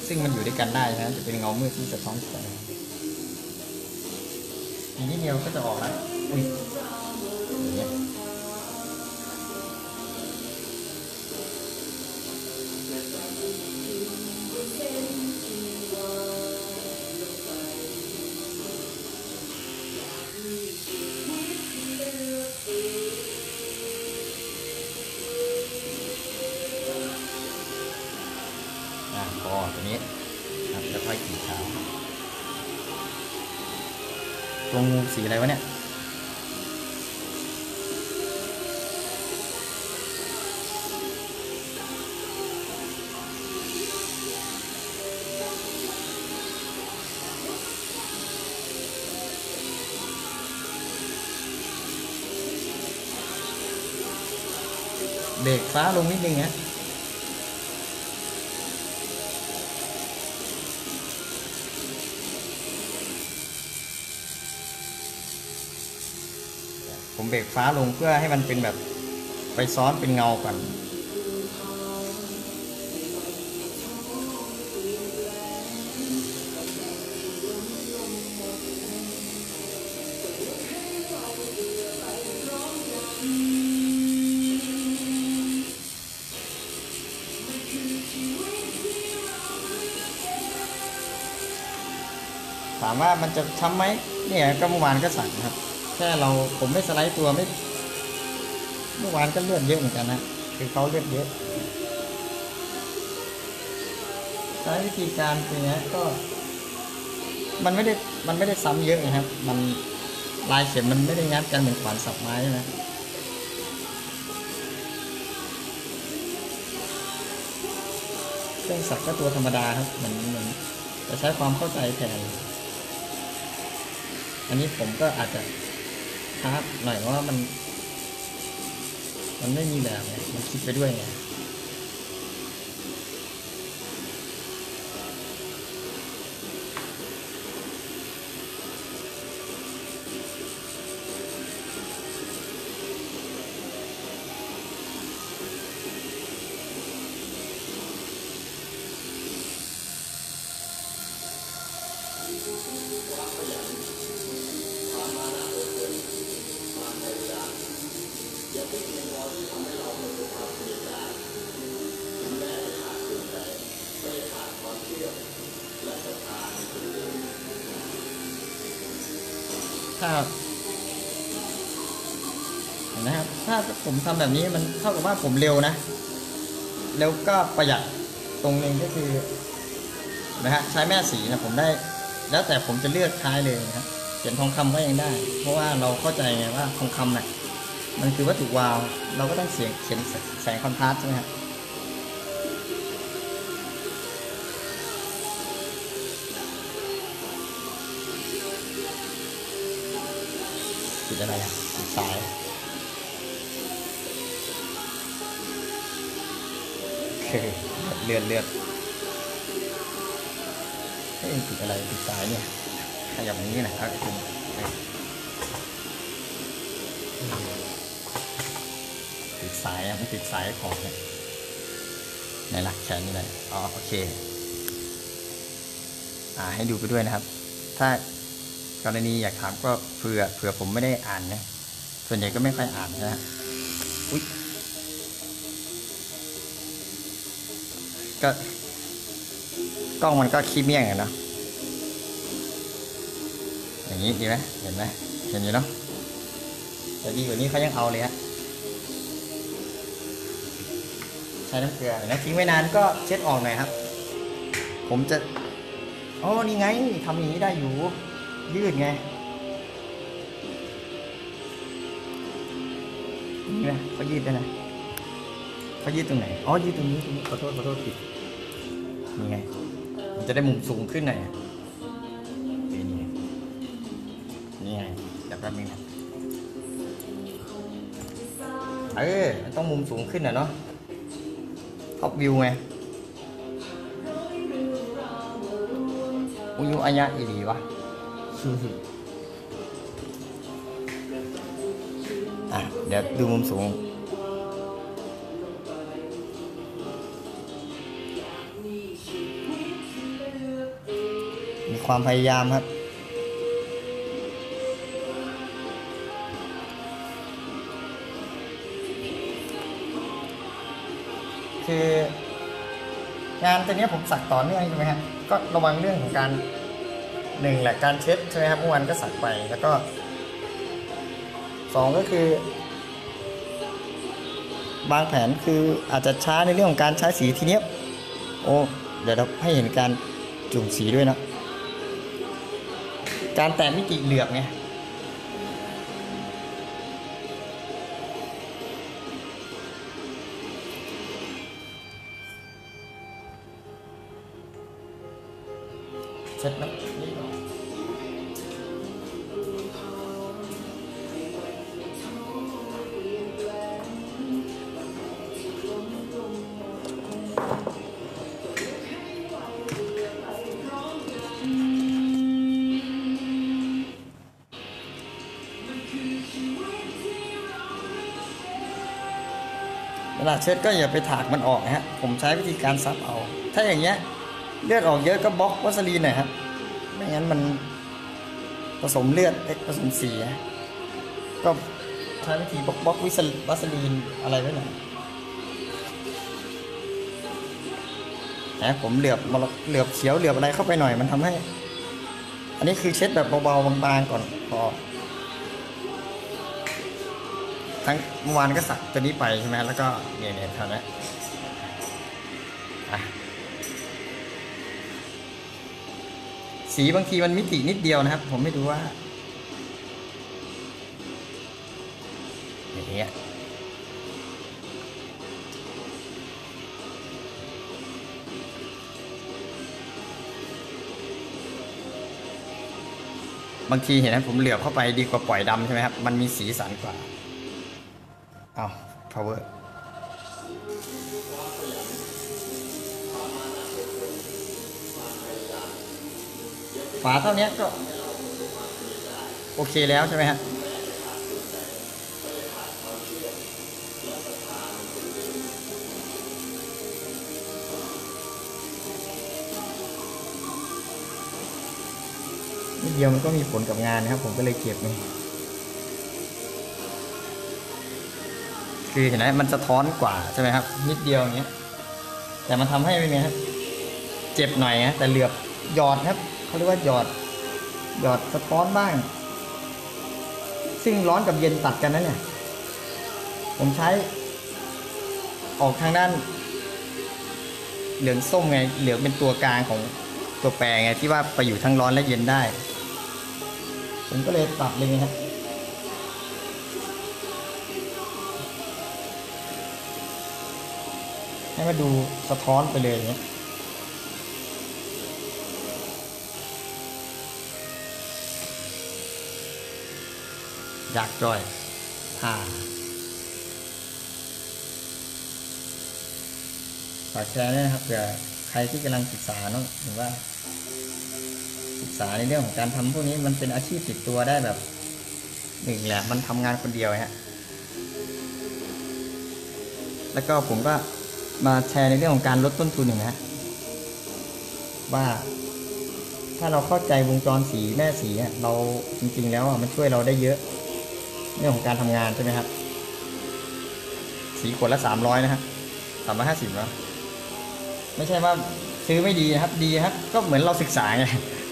ซึ่งมันอยู่ด้วยกันได้นะจะเป็นเงามืดที่สะท้อนแสงอีกนิดเดียวก็จะออกแล้วอุ้ย ลงนิดนึงฮะผมเบรกฟ้าลงเพื่อให้มันเป็นแบบไปซ้อนเป็นเงาก่อน ถามว่ามันจะช้ำไหมเนี่ยก็เมื่อวานก็สั่งครับแค่เราผมไม่สไลด์ตัวไม่ เมื่อวานก็เลือดเยอะเหมือนกันนะคือเขาเลือดเยอะใช้วิธีการเป็นไงก็ มันไม่ได้มันไม่ได้ซ้ำเยอะนะครับ มันลายเข็มมันไม่ได้งัดกันเหมือนขวานสับไม้นะเครื่องสับก็ตัวธรรมดาครับเหมือนเหมือนจะใช้ความเข้าใจแทน อันนี้ผมก็อาจจะฮาร์ดหน่อยว่ามัน มันไม่มีแบบไงมันคิดไปด้วยไง ผมทำแบบนี้มันเท่ากับว่าผมเร็วนะ แล้วก็ประหยัดตรงนึงก็คือนะฮะใช้แม่สีนะผมได้ แล้วแต่ผมจะเลือกใช้เลยนะครับเขียนทองคำก็ยังได้ เพราะว่าเราเข้าใจไงว่าทองคำน่ะมันคือวัตถุวาว เราก็ต้องเสียงเขียนแสงคอนทราสต์ใช่ไหมครับติดอะไรอะติดสาย เลือดเลือดเฮ้ยติดอะไรติดสายเนี่ยขยับอย่างนี้นะครับคุณติดสายอะมันติดสายของเนี่ยไหล่ะแขนนี่ไหนอ๋อโอเค อ่าให้ดูไปด้วยนะครับ ถ้ากรณีอยากถามก็เผื่อเผื่อผมไม่ได้อ่านนะส่วนใหญ่ก็ไม่ค่อยอ่านนะฮะอุ๊ย ก็ กล้องมันก็ขี้เมี่ยงอะเนาะอย่างนี้ดีไหมเห็นไหมเห็นอยู่เนาะแต่ดีกว่านี้เขายังเอาเลยฮะใช้น้ำเกลือนไหมทิ้งไว้นานก็เช็ดออกหน่อยครับ ผมจะอ๋อนี่ไงทำอย่างนี้ได้อยู่ ยืดไงนี่นะเขายืดได้นะเขายืดตรงไหน อ๋อ ยืดตรงนี้ตรงนี้ขอโทษ ขอโทษผิด นี่ไงมันจะได้มุมสูงขึ้นหน่อยนี่ไงนี่ไงเดี๋ยวแป๊บนึงนะเออมันต้องมุมสูงขึ้นนะเนาะท็อปวิวไงอุยุอายะอีหลีวะอะเดี๋ยวดูมุมสูง ความพยายามครับคืองานตัวนี้ผมสักต่อเนื่องใช่ไหมครับก็ระวังเรื่องของการหนึ่งแหละการเช็ดใช่ไหมครับเมื่อวานก็สักไปแล้วก็สองก็คือ บางแผนคืออาจจะช้าในเรื่องของการใช้สีทีเนี้ยโอ้เดี๋ยวเราให้เห็นการจุ่มสีด้วยนะ การแตะมิติเหลือบไง เช็ดก็อย่าไปถากมันออกนะฮะผมใช้วิธีการซับเอา ถ้าอย่างเงี้ยเลือดออกเยอะก็บล็อกวัสลีนหน่อยครับไม่งั้นมันผสมเลือดผสมสีก็ใช้วิธีบล็อกบล็อกวิสวัสลีนอะไรไว้หน่อยนะผมเหลือบเหลือบเขียวเหลือบอะไรเข้าไปหน่อยมันทำให้ อันนี้คือเช็ดแบบเบาๆบางๆก่อนพอ ทั้งเมื่อวานก็สักตัวนี้ไปใช่ไหมแล้วก็เนี่ยเนี่ยเท่านั้นอะสีบางทีมันมิตินิดเดียวนะครับ ผมไม่รู้ว่าอย่างเงี้ยบางทีเห็นไหมผมเหลือบเข้าไปดีกว่าปล่อยดำใช่ไหมครับ มันมีสีสันกว่า เอา power ฝาเท่านี้ก็ โอเคแล้วใช่ไหมฮะนิดเดียวมันก็มีผลกับงานนะครับ ผมก็เลยเก็บนี่ คือเห็นไหมมันสะท้อนกว่าใช่ไหมครับ นิดเดียวอย่างเงี้ย แต่มันทำให้เป็นไงครับ เจ็บหน่อยนะแต่เหลือบหยอดครับเขาเรียกว่าหยอด หยอดสะท้อนบ้าง ซึ่งร้อนกับเย็นตัดกันนะเนี่ย ผมใช้ ออกทางด้าน เหลืองส้มไง เหลืองเป็นตัวกลางของตัวแปรไงที่ว่าไปอยู่ทั้งร้อนและเย็นได้ ผมก็เลยตัดเลยนะครับ ให้มาดูสะท้อนไปเลยอย่างเงี้ยอยากจ่อยอ่าฝากแชร์ด้วยนะครับเผื่อใครที่กำลังศึกษาเนาะหรือว่า ศึกษาในเรื่องของการทำพวกนี้มันเป็นอาชีพติดตัวได้แบบหนึ่งแหละมันทำงานคนเดียวฮะแล้วก็ผมก็ มาแชร์ในเรื่องของการลดต้นทุนหนึ่งนะฮะว่าถ้าเราเข้าใจวงจรสีแม่สีเราจริง ๆ แล้วมันช่วยเราได้เยอะ เรื่องของการทำงานใช่ไหมครับ สีขวดละสามร้อยนะฮะสามร้อยห้าสิบวะไม่ใช่ว่าซื้อไม่ดีนะครับ ดีครับ ก็เหมือนเราศึกษาไง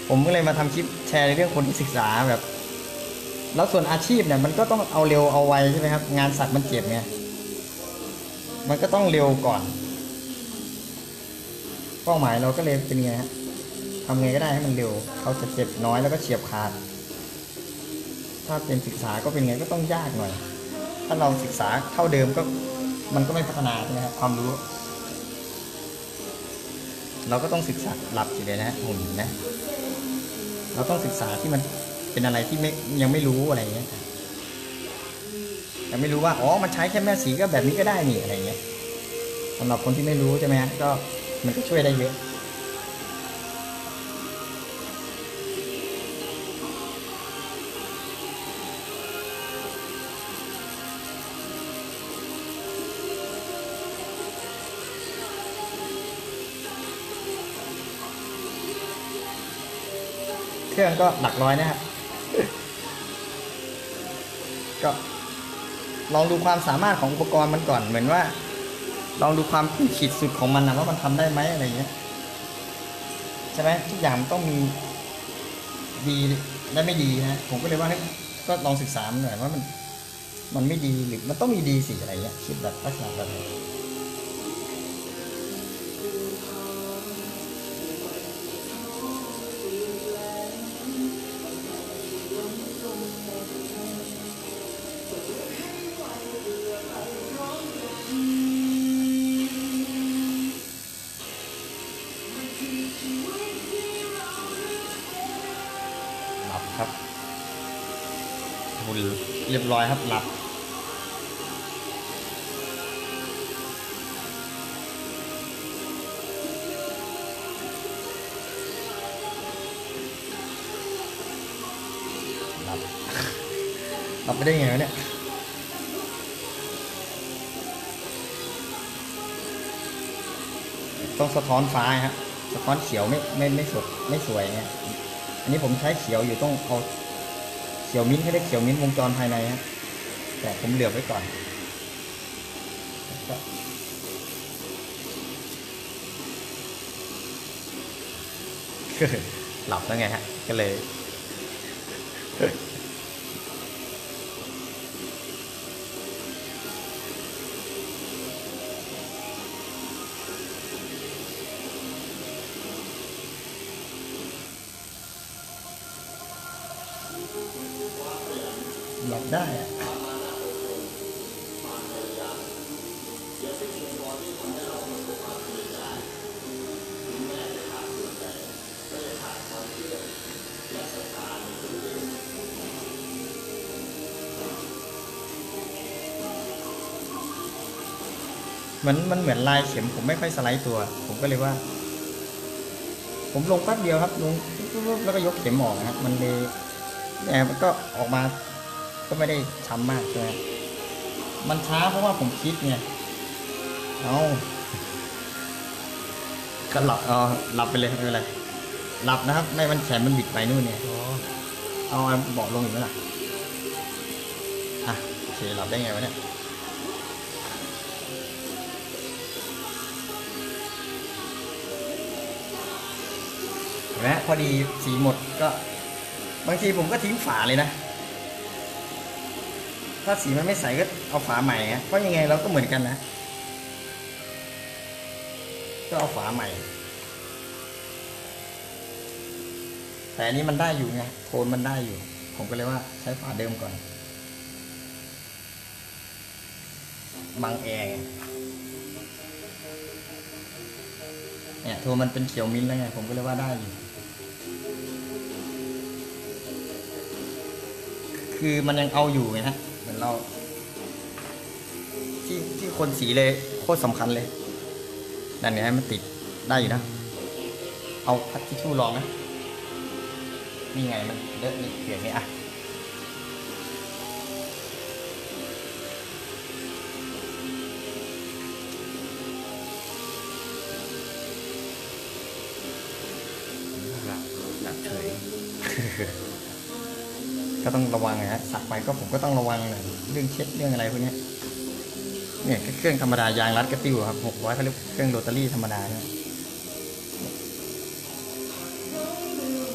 ผมก็เลยมาทำคลิปแชร์ในเรื่องคนที่ศึกษาแบบ แล้วส่วนอาชีพเนี่ยมันก็ต้องเอาเร็วเอาไวใช่ไหมครับ งานสักมันเจ็บไง มันก็ต้องเร็วก่อน เป้าหมายเราก็เลยเป็นไงฮะทำไงก็ได้ให้มันเร็ว เขาจะเจ็บน้อยแล้วก็เฉียบขาด ถ้าเป็นศึกษาก็เป็นไงก็ต้องยากหน่อย ถ้าเราศึกษาเท่าเดิมก็มันก็ไม่พัฒนาใช่ไหมครับความรู้ เราก็ต้องศึกษาหลับอยู่เลยนะฮะหุ่นนะ เราต้องศึกษาที่มันเป็นอะไรที่ไม่ยังไม่รู้อะไรเงี้ย ยังไม่รู้ว่าอ๋อมันใช้แค่แม่สีก็แบบนี้ก็ได้นี่อะไรเงี้ยสำหรับคนที่ไม่รู้ใช่ไหมฮะก็มันก็ช่วยได้เยอะเครื่องก็หลักร้อยนะครับ ก็ ลองดูความสามารถของอุปกรณ์มันก่อนเหมือนว่า ลองดูความขีดสุดของมันนะว่ามันทำได้ไหมอะไรอย่างเงี้ยใช่ไหมทุกอย่างมันต้องมีดีและไม่ดีนะผมก็เลยว่าให้ก็ลองศึกษาหน่อยว่ามันมันไม่ดีหรือมันต้องมีดีสิอะไรเงี้ยคิดแบบลักษณะแบบนี้ ท้อนฟ้าฮะสะท้อนเขียวไม่ไม่ไม่สดไม่สวยไงอันนี้ผมใช้เขียวอยู่ต้องเอาเขียวมิ้นท์ให้ได้เขียวมิ้นท์วงจรภายในฮะแต่ผมเหลือไว้ก่อนหลับแล้วไงฮะก็เลย ได้อะมันมันเหมือนลายเข็มผมไม่ค่อยสไลด์ตัว ผมก็เลยว่า ผมลงแป๊บเดียวครับลงแล้วก็ยกเข็มออกนะครับ มันเลยแต่มันก็ออกมา ก็ไม่ได้ช้ำมากใช่ไหมมันช้าเพราะว่าผมคิดไงเอาก็หลับเออหลับไปเลยไม่เป็นไรหลับนะครับไม่มันแขนมันบิดไปนู่นเนี่ยอเอาเอาเบาะลงอีกไหมล่ะอะโอเคหลับได้ไงวะเนี่ยเห็นไหมพอดีสีหมดก็ บางทีผมก็ทิ้งฝาเลยนะ ถ้าสีมันไม่ใสก็เอาฝาใหม่เพราะยังไงเราก็เหมือนกันนะ ก็เอาฝาใหม่ แต่อันนี้มันได้อยู่ไงโทนมันได้อยู่ ผมก็เลยว่าใช้ฝาเดิมก่อน บังแอร์ไงเนี่ยโทนมันเป็นเขียวมิ้นแล้วไง ผมก็เลยว่าได้อยู่คือมันยังเอาอยู่ไงฮะ เรา ที่ที่คนสีเลยโคตรสำคัญเลยนั่นไงมันติดได้อยู่นะ เอาพัดทิชชู่รองนะนี่ไงมันเลอะนี่เปลี่ยนนี่อะหลับเฉย ก็ต้องระวังนะฮะสักไปก็ผมก็ต้องระวังหน่อยเรื่องเช็ดเรื่องอะไรพวกนี้เนี่ยเครื่องธรรมดายางรัดกระติ้วครับหกร้อยเขาเรียกเครื่องโรตารี่ธรรมดาเนี่ย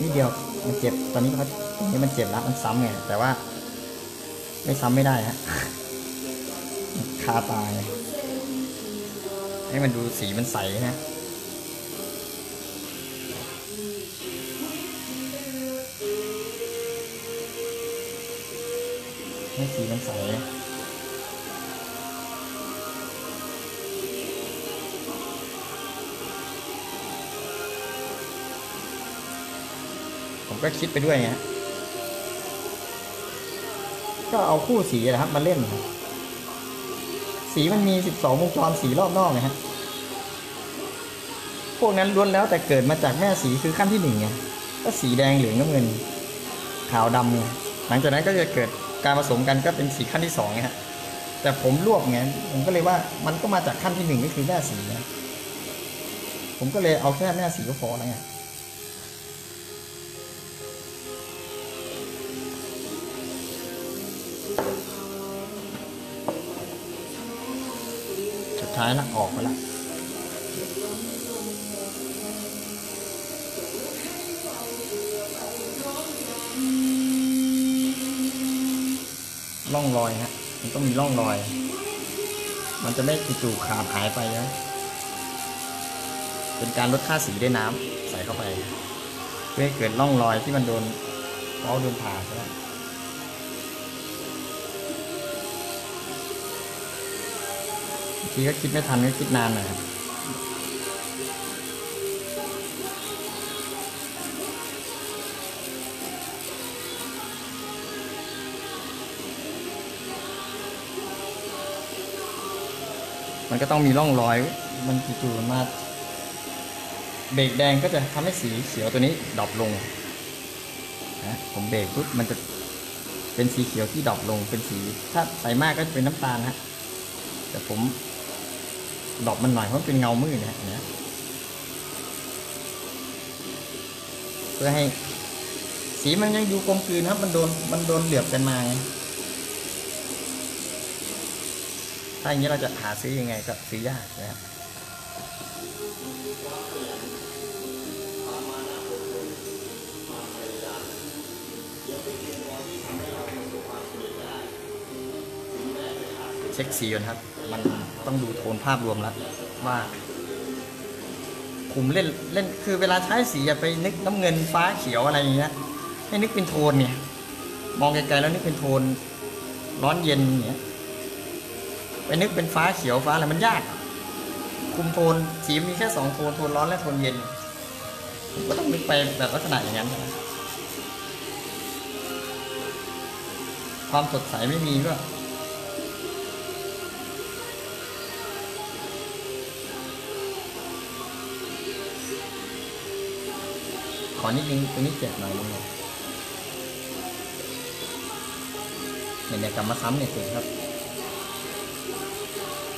นี่เดียวมันเจ็บตอนนี้เขาตรงนี้มันเจ็บแล้วมันซ้ำไงแต่ว่า ไม่ซ้ำไม่ได้ฮะคาตายให้มันดูสีมันใสนะ ให้สีมันใสผมก็คิดไปด้วยไงก็เอาคู่สีนะครับ มาเล่น สีมันมี12วงจรสีรอบนอกไงฮะพวกนั้นล้วนแล้วแต่เกิดมาจากแม่สีคือขั้นที่หนึ่งไงก็สีแดงเหลืองน้ำเงิน ขาวดำไงหลังจากนั้นก็จะเกิด การผสมกันก็เป็นสีขั้นที่สองไงฮะแต่ผมรวบไงผมก็เลยว่ามันก็มาจากขั้นที่หนึ่งก็คือแม่สีไงผมก็เลยเอาแค่แม่สีก็พอแล้วไงสุดท้ายละออกไปละ ร่องรอยฮะ มันต้องมีร่องรอย มันจะไม่จู่ๆขาดหายไปนะ เป็นการลดค่าสีด้วยน้ำใส่เข้าไป เพื่อให้เกิดร่องรอยที่มันโดนเขาโดนผ่าใช่ไหมบางทีก็คิดไม่ทันก็คิดนานหน่อย มันก็ต้องมีร่องรอย มันจู่ๆมาเบรกแดงก็จะทำให้สีเขียวตัวนี้ดรอปลงนะผมเบรกปุ๊บมันจะเป็นสีเขียวที่ดรอปลงเป็นสี ถ้าใส่มากก็จะเป็นน้ำตาลฮะแต่ผมดรอปมันหน่อยเพราะมันเป็นเงามืดนะฮะเนี่ยเพื่อให้สีมันยังอยู่กลมกลืนครับ มันโดนมันโดนเหลือบกันมาไง ถ้าอย่างนี้เราจะหาซื้อยังไงก็ซื้อยากนะครับเช็คสีก่อนครับ มันต้องดูโทนภาพรวมแล้วว่าคุมเล่นเล่นคือเวลาใช้สีอย่าไปนึกน้ำเงินฟ้าเขียวอะไรอย่างเงี้ยให้นึกเป็นโทนเนี่ย มองไกลๆแล้วนึกเป็นโทนร้อนเย็นอย่างเงี้ย ไปนึกเป็นฟ้าเขียวฟ้าอะไรมันยากคุมโทนสีมีแค่สองโทนโทนร้อนและโทนเย็นก็ต้องนึกไปแบบลักษณะอย่างนั้นนะความสดใสไม่มีก็ขอนิดนึงตรงนี้เจ็บหน่อยนึงเนี่ยเนี่ยเนี่ยกลับมาซ้ำเนี่ยเจ็บครับ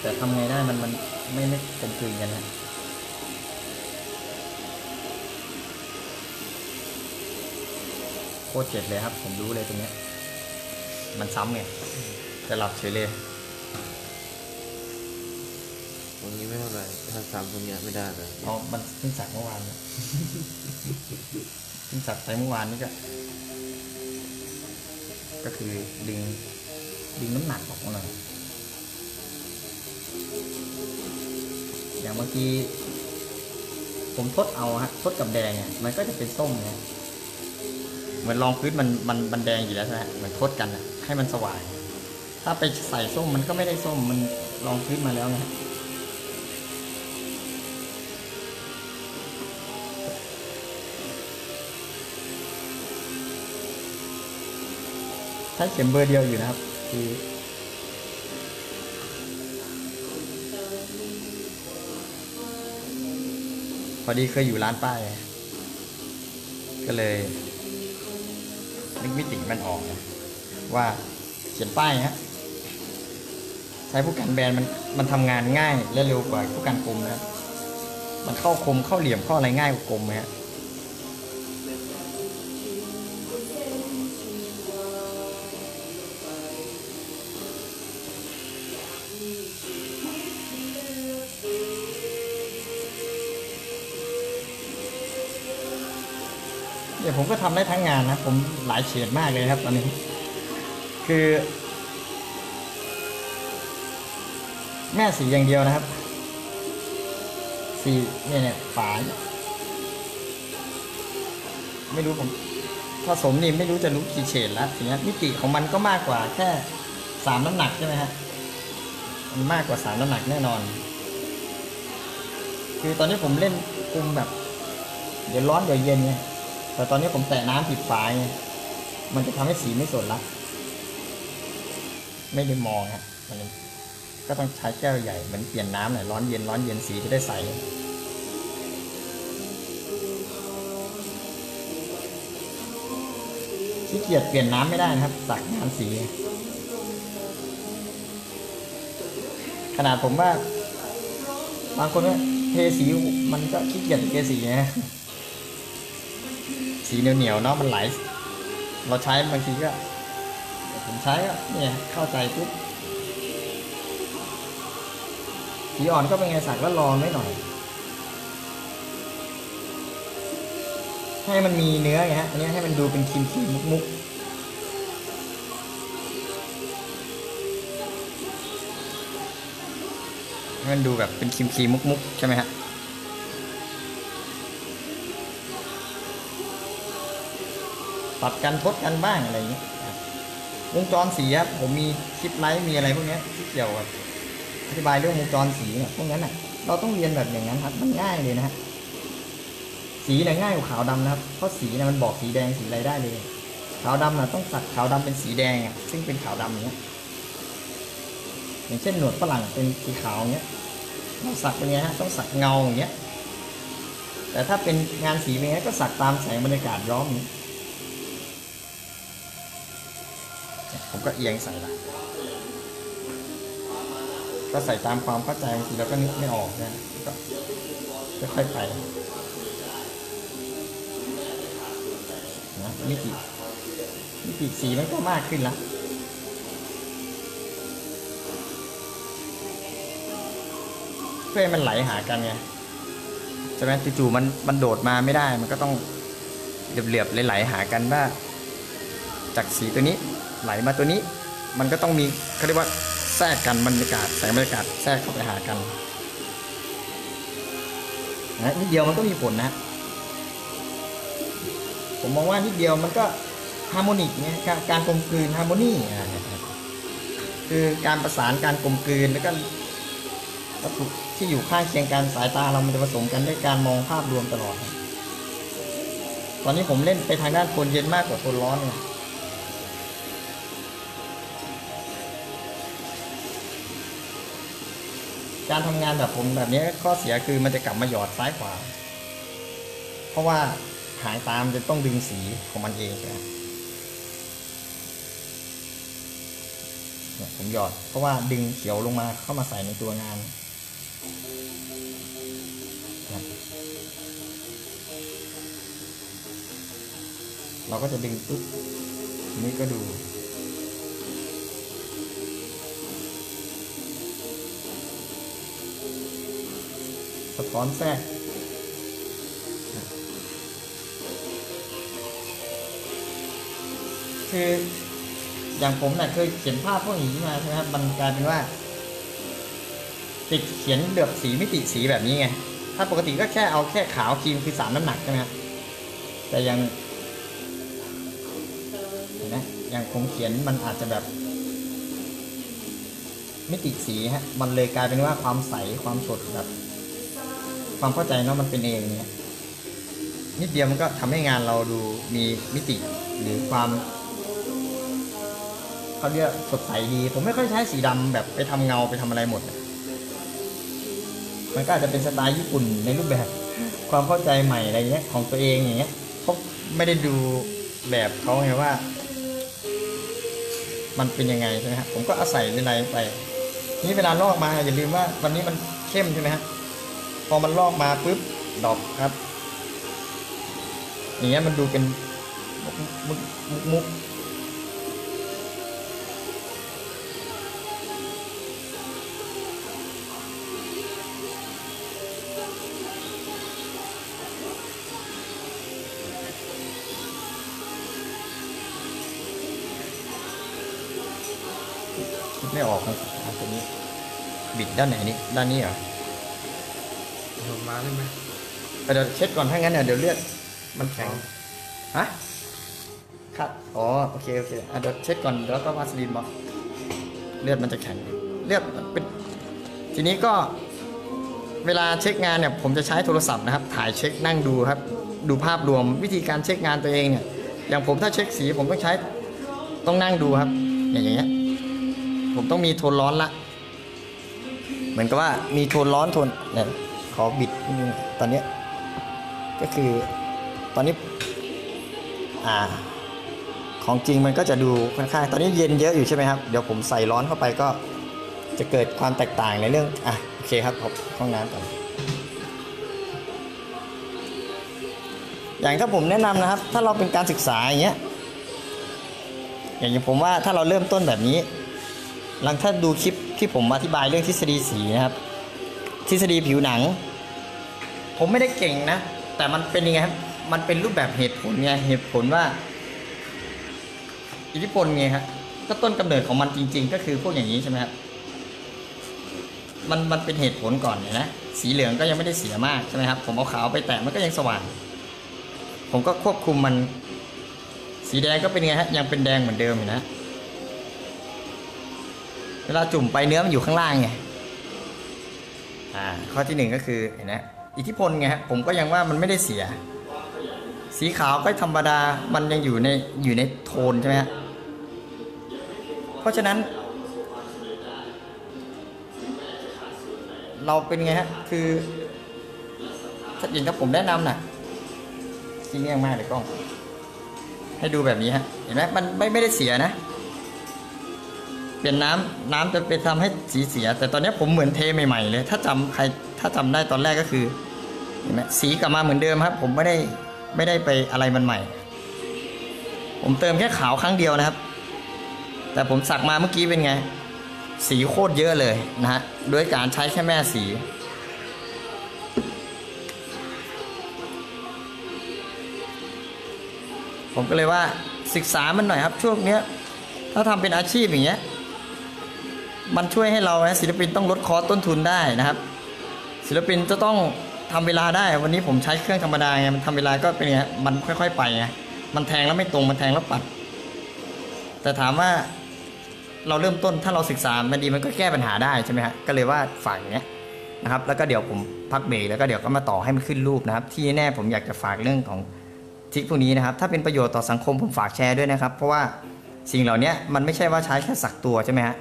แต่ทำไงได้มันมันไม่ไม่กลมกลืนกันนะโคตรเจ็บเลยครับ ผมรู้เลยตรงเนี้ยมันซ้ำไงจะหลับเฉยเลยตรงนี้ไม่เท่าไหร่ถ้าซ้ำตรงเนี้ยไม่ได้เลยอ๋อมันเพิ่งสักเมื่อวานเนี่ยเพิ่งสักไปเมื่อวานนี่ก็ก็คือดึงดึงน้ำหนักออกมาหน่อย อย่างเมื่อกี้ผมทดเอาฮะทดกับแดงอะมันก็จะเป็นส้มเนี่ยเหมือนรองพื้นมันมันมันแดงอยู่แล้วใช่ไหมเหมือนทดกันอะให้มันสว่าง ถ้าไปใส่ส้มมันก็ไม่ได้ส้มมันรองพื้นมาแล้วไงใช้เข็มเบอร์เดียวอยู่นะครับคือ อดีเคยอยู่ร้านป้ายก็เลยนึกมิติมันออก ว่าเขียนป้ายฮะใช้ผู้กันแบรนด์มันมันทำงานง่ายและเร็วกว่าผู้กันกลมนะมันเข้าคมเข้าเหลี่ยมเข้าอะไรง่ายกว่ากลมไหมฮะ แต่ผมก็ทำได้ทั้งงานนะ ผมหลายเฉดมากเลยครับตอนนี้ คือ แม่สีอย่างเดียวนะครับ สีเนี่ยเนี่ยฝาไม่รู้ผมผสมนี่ไม่รู้จะรู้กี่เฉดแล้วทีนี้มิติของมันก็มากกว่าแค่สามน้ำหนักใช่ไหมฮะมันมากกว่าสามน้ำหนักแน่นอน คือตอนนี้ผมเล่นคุมแบบ เดี๋ยวร้อนเดี๋ยวเย็นไง แต่ตอนนี้ผมแตะน้ำผิดฝาไงมันจะทำให้สีไม่สดละไม่ได้มองฮะมันก็ต้องใช้แก้วใหญ่เหมือนเปลี่ยนน้ำหน่อยร้อนเย็นร้อนเย็นสีจะได้ใสขี้เกียจเปลี่ยนน้ำไม่ได้นะครับสักน้ำสี ขนาดผมว่า บางคนว่าเทสีมันก็ขี้เกียจเทสีนะ สีเหนียวๆเนาะมันไหล เราใช้บางทีก็ผมใช้ก็เนี่ยเข้าใจปุ๊บสีอ่อนก็เป็นไงสักแล้วรองไว้หน่อย ให้มันมีเนื้อไงฮะอันนี้ให้มันดูเป็นครีมครีมมุกมุกให้มันดูแบบเป็นครีมครีมมุกมุกใช่ไหมฮะ ตัดกันทดกันบ้างอะไรอย่างเงี้ยวงจรสีครับผมมีคลิปไลฟ์มีอะไรพวกเนี้ยที่เกี่ยวกับอธิบายเรื่องวงจรสีเนี่ยพวกนั้นอะเราต้องเรียนแบบอย่างนั้นครับมันง่ายเลยนะฮะสีเนี่ยง่ายกว่าขาวดำนะครับเพราะสีเนี่ยมันบอกสีแดงสีอะไรได้เลย ขาวดำน่ะต้องสักขาวดำเป็นสีแดงอะซึ่งเป็นขาวดำอย่าเงี้ยอย่างเช่นหนวดฝรั่งเป็นสีขาวเงี้ยเราสักเป็นไงฮะต้องสักเงาอย่างเงี้ยแต่ถ้าเป็นงานสีเป็นไงก็สักตามแสงบรรยากาศย้อมอย่างเงี้ย ผมก็เอียงใส่ละก็ใส่ตามความเข้าใจบางทีเราก็นึกไม่ออกนะก็ค่อยๆไปนะมิติมิติสีมันก็มากขึ้นละเพื่อให้มันไหลหากันไงใช่ไหมจู่ๆมันมันโดดมาไม่ได้มันก็ต้องเหลือบๆไหลๆหากันว่าจากสีตัวนี้ ไหลมาตัวนี้ มันก็ต้องมีเขาเรียกว่าแทรกกันบรรยากาศแสงบรรยากาศแทรกเข้าไปหากันนะนิดเดียวมันก็มีผลนะ ผมมองว่านิดเดียวมันก็ harmonic เนี่ยการกลมกลืน harmony คือการประสานการกลมกลืนแล้วก็วัตถุที่อยู่ข้างเคียงกันสายตาเรามันจะผสมกันด้วยการมองภาพรวมตลอด ตอนนี้ผมเล่นไปทางด้านโทนเย็นมากกว่าโทนร้อนเนี่ย การทำงานแบบผมแบบนี้ข้อเสียคือมันจะกลับมาหยอดซ้ายขวา เพราะว่าหางตามจะต้องดึงสีของมันเองนะเนี่ยผมหยอด เพราะว่าดึงเขียวลงมาเข้ามาใส่ในตัวงานเราก็จะดึงปุ๊บทีนี้ก็ดูะท้อนแทรกคืออย่างผมเนี่ยเคยเขียนภาพพวกนี้มาใช่ไหมครับมันกลายเป็นว่า ติดเขียนเลือบสีมิติสีแบบนี้ไง ถ้าปกติก็แค่เอาแค่ขาวครีมคือสามน้ำหนักใช่ไหมครับแต่ยังเห็นไหมอย่างผมเขียนมันอาจจะแบบ มิติสีฮะ มันเลยกลายเป็นว่าความใสความสดแบบ ความเข้าใจเนาะมันเป็นเองเนี่ยนิดเดียวมันก็ทำให้งานเราดูมีมิติหรือความเขาเรียกสดใสดี ผมไม่ค่อยใช้สีดำแบบไปทำเงาไปทำอะไรหมด มันก็อาจจะเป็นสไตล์ญี่ปุ่นในรูปแบบ ความเข้าใจใหม่อะไรเงี้ยของตัวเองอย่างเงี้ยเขาไม่ได้ดูแบบเขาไงว่า มันเป็นยังไงใช่ไหมฮะผมก็อาศัยในในไป นี่เวลาลอกมาอย่าลืมว่าวันนี้มันเข้มใช่ไหมฮะ พอมันลอกมาปุ๊บดอกครับอย่างเงี้ยมันดูเป็นมุกมุกมุกไม่ออกครับตรงนี้ บิดด้านไหนนี่ด้านนี้เหรอ เดี๋ยวเช็ดก่อนถ้างั้นเนี่ยเดี๋ยวเลือดมันแข็งฮะคัดอ๋อโอเคโอเคอะเดี๋ยวเช็ดก่อนแล้วก็วาสลีนบอกเลือดมันจะแข็งเลือดมันเป็นทีนี้ก็เวลาเช็คงานเนี่ยผมจะใช้โทรศัพท์นะครับ ถ่ายเช็คนั่งดูครับ ดูภาพรวมวิธีการเช็คงานตัวเองเนี่ยอย่างผมถ้าเช็คสีผมต้องใช้ต้องนั่งดูครับ อย่างอย่างเงี้ยผมต้องมีโทนร้อนละ เหมือนกับว่ามีโทนร้อนโทนเนี่ยขอบิดนิดนึงตอนเนี้ย ก็คือตอนนี้อ่าของจริงมันก็จะดูค่อนข้างตอนนี้เย็นเยอะอยู่ใช่ไหมครับ เดี๋ยวผมใส่ร้อนเข้าไปก็จะเกิดความแตกต่างในเรื่องอะโอเคครับผมห้องน้ำก่อนอย่างถ้าผมแนะนำนะครับ ถ้าเราเป็นการศึกษาอย่างเงี้ยอย่างผมว่าถ้าเราเริ่มต้นแบบนี้ หลังถ้าดูคลิปที่ผมอธิบายเรื่องทฤษฎีสีนะครับ ทฤษฎีผิวหนัง ผมไม่ได้เก่งนะ แต่มันเป็นยังไงครับ มันเป็นรูปแบบเหตุผลไงเหตุผลว่า อิทธิพลไงครับก็ต้นกำเนิดของมันจริง ๆ ก็คือพวกอย่างนี้ใช่ไหมครับมันมันเป็นเหตุผลก่อนเนี่ยนะสีเหลืองก็ยังไม่ได้เสียมากใช่ไหมครับ ผมเอาขาวไปแตะมันก็ยังสว่าง ผมก็ควบคุมมัน สีแดงก็เป็นไงฮะยังเป็นแดงเหมือนเดิมอยู่นะ เวลาจุ่มไปเนื้อมันอยู่ข้างล่างไงอ่าข้อที่หนึ่งก็คือเห็นไหม อิทธิพลไงฮะผมก็ยังว่ามันไม่ได้เสีย สีขาวก็ธรรมดามันยังอยู่ในอยู่ในโทนใช่ไหมฮะเพราะฉะนั้น เราเป็นไงฮะคือถ้าอย่างถ้าผมแนะนำน่ะซีเลี่ยงมากเลยกล้อง ให้ดูแบบนี้ฮะเห็นไหมมันไม่ไม่ได้เสียนะเปลี่ยนน้ำน้ำจะไปทำให้สีเสีย แต่ตอนนี้ผมเหมือนเทใหม่ๆเลย ถ้าจำใครถ้าจำได้ตอนแรกก็คือ เห็นไหมสีกลับมาเหมือนเดิมครับ ผมไม่ได้ไม่ได้ไปอะไรมันใหม่ ผมเติมแค่ขาวครั้งเดียวนะครับ แต่ผมสักมาเมื่อกี้เป็นไง สีโคตรเยอะเลยนะฮะโดยการใช้แค่แม่สีผมก็เลยว่าศึกษามันหน่อยครับ ช่วงเนี้ย ถ้าทำเป็นอาชีพอย่างเงี้ย มันช่วยให้เรานะศิลปินต้องลดคอต้นทุนได้นะครับ ศิลปินจะต้อง ทำเวลาได้ วันนี้ผมใช้เครื่องธรรมดาไงมันทำเวลาก็เป็นไงมันค่อย ๆ ไปไงมันแทงแล้วไม่ตรงมันแทงแล้วปัด แต่ถามว่าเราเริ่มต้นถ้าเราศึกษามันดีมันก็แก้ปัญหาได้ใช่ไหมฮะก็เลยว่าฝากอย่างเงี้ยนะครับแล้วก็เดี๋ยวผมพักเบรกแล้วก็เดี๋ยวก็มาต่อให้มันขึ้นรูปนะครับ ที่แน่ผมอยากจะฝากเรื่องของทริคพวกนี้นะครับ ถ้าเป็นประโยชน์ต่อสังคมผมฝากแชร์ด้วยนะครับ เพราะว่าสิ่งเหล่านี้มันไม่ใช่ว่าใช้แค่สักตัวใช่ไหมฮะ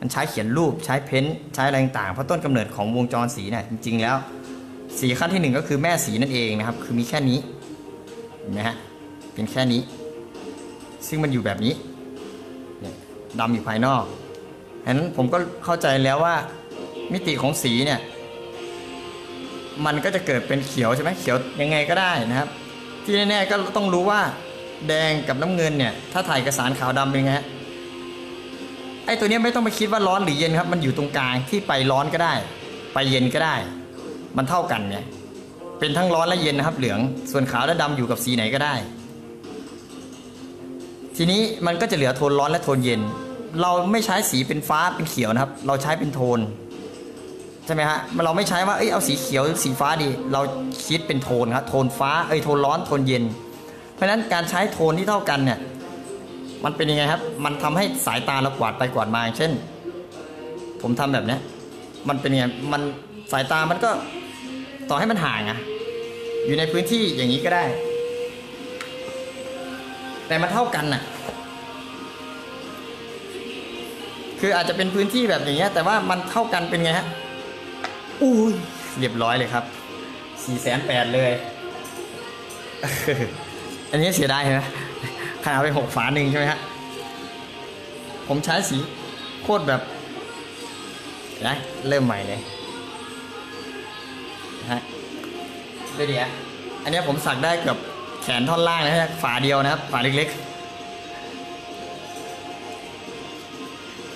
มันใช้เขียนรูปใช้เพ้นท์ใช้อะไรต่างเพราะต้นกำเนิดของวงจรสีเนี่ยจริง ๆ แล้ว สีขั้นที่หนึ่งก็คือแม่สีนั่นเองนะครับ คือมีแค่นี้เห็นไหมฮะเป็นแค่นี้ ซึ่งมันอยู่แบบนี้ดำอยู่ภายนอกฉะนั้นผมก็เข้าใจแล้วว่ามิติของสีเนี่ยมันก็จะเกิดเป็นเขียวใช่ไหมเขียวยังไงก็ได้นะครับ ที่แน่ๆก็ต้องรู้ว่าแดงกับน้ำเงินเนี่ยถ้าถ่ายเอกสารขาวดำเป็นไงฮะไอตัวเนี้ยไม่ต้องไปคิดว่าร้อนหรือเย็นครับ มันอยู่ตรงกลางที่ไปร้อนก็ได้ ไปเย็นก็ได้ มันเท่ากันเนี่ยเป็นทั้งร้อนและเย็นนะครับ เหลือง ส่วนขาวและดำอยู่กับสีไหนก็ได้ ทีนี้มันก็จะเหลือโทนร้อนและโทนเย็น เราไม่ใช้สีเป็นฟ้าเป็นเขียวนะครับ เราใช้เป็นโทนใช่ไหมฮะเราไม่ใช้ว่าเอ้ยเอาสีเขียวสีฟ้าดี เราคิดเป็นโทนครับโทนฟ้าเอ้ยโทนร้อนโทนเย็น เพราะฉะนั้นการใช้โทนที่เท่ากันเนี่ยมันเป็นยังไงครับ มันทำให้สายตาเรากวาดไปกวาดมาเช่น ผมทำแบบเนี้ยมันเป็นยังไงมันสายตามันก็ ต่อให้มันห่างอะอยู่ในพื้นที่อย่างนี้ก็ได้ แต่มันเท่ากันน่ะคืออาจจะเป็นพื้นที่แบบอย่างเงี้ย แต่ว่ามันเท่ากันเป็นไงฮะอุ้ยเรียบร้อยเลยครับสี่แสนแปดเลย อันนี้เสียดายนะขนาดไปหกฝาหนึ่งใช่ไหมฮะ ผมใช้สีโคตรแบบนะเริ่มใหม่เลย ฮะดูดิฮะอันนี้ผมสักได้เกือบแขนท่อนล่างนะฮะฝาเดียวนะครับ ฝาเล็กๆ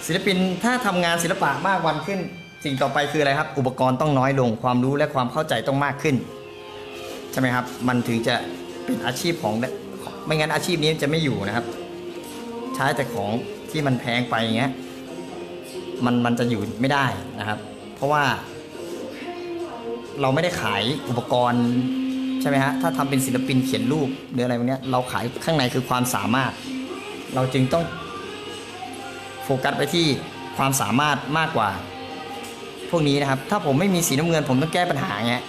ศิลปินถ้าทำงานศิลปะมากวันขึ้น สิ่งต่อไปคืออะไรครับ อุปกรณ์ต้องน้อยลงความรู้และความเข้าใจต้องมากขึ้น ใช่ไหมครับ มันถึงจะเป็นอาชีพของไม่งั้นอาชีพนี้จะไม่อยู่นะครับ ใช้แต่ของที่มันแพงไปอย่างเงี้ยมันมันจะอยู่ไม่ได้นะครับ เพราะว่า เราไม่ได้ขายอุปกรณ์ใช่ไหมฮะถ้าทำเป็นศิลปินเขียนรูปหรืออะไรพวกเนี้ยเราขายข้างในคือความสามารถ เราจึงต้องโฟกัสไปที่ความสามารถมากกว่า พวกนี้นะครับ ถ้าผมไม่มีสีน้ำเงิน ผมต้องแก้ปัญหาเงี้ย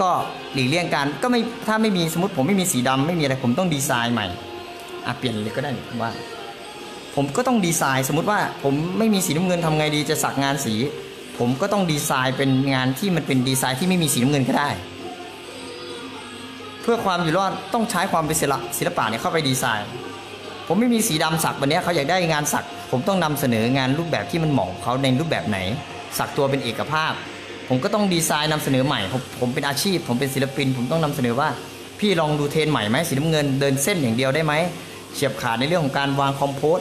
ก็หลีกเลี่ยงการก็ไม่ถ้าไม่มีสมมติผมไม่มีสีดำไม่มีอะไรผมต้องดีไซน์ใหม่อะเปลี่ยนเลยก็ได้ผมว่า ผมก็ต้องดีไซน์ สมมติว่าผมไม่มีสีน้ำเงินทำไงดีจะสักงานสี ผมก็ต้องดีไซน์เป็นงานที่มันเป็นดีไซน์ที่ไม่มีสีน้ำเงินก็ได้ เพื่อความอยู่รอดต้องใช้ความเป็นศิลปศิลปะเนี่ยเข้าไปดีไซน์ ผมไม่มีสีดำสักวันนี้เขาอยากได้งานสัก ผมต้องนำเสนองานรูปแบบที่มันเหมาะเขาในรูปแบบไหน สักตัวเป็นเอกภาพ ผมก็ต้องดีไซน์นำเสนอใหม่ ผมผมเป็นอาชีพ ผมเป็นศิลปิน ผมต้องนำเสนอว่า พี่ลองดูเทรนใหม่ไหมสีน้ำเงินเดินเส้นอย่างเดียวได้ไหมเฉียบขาดในเรื่องของการวาง compose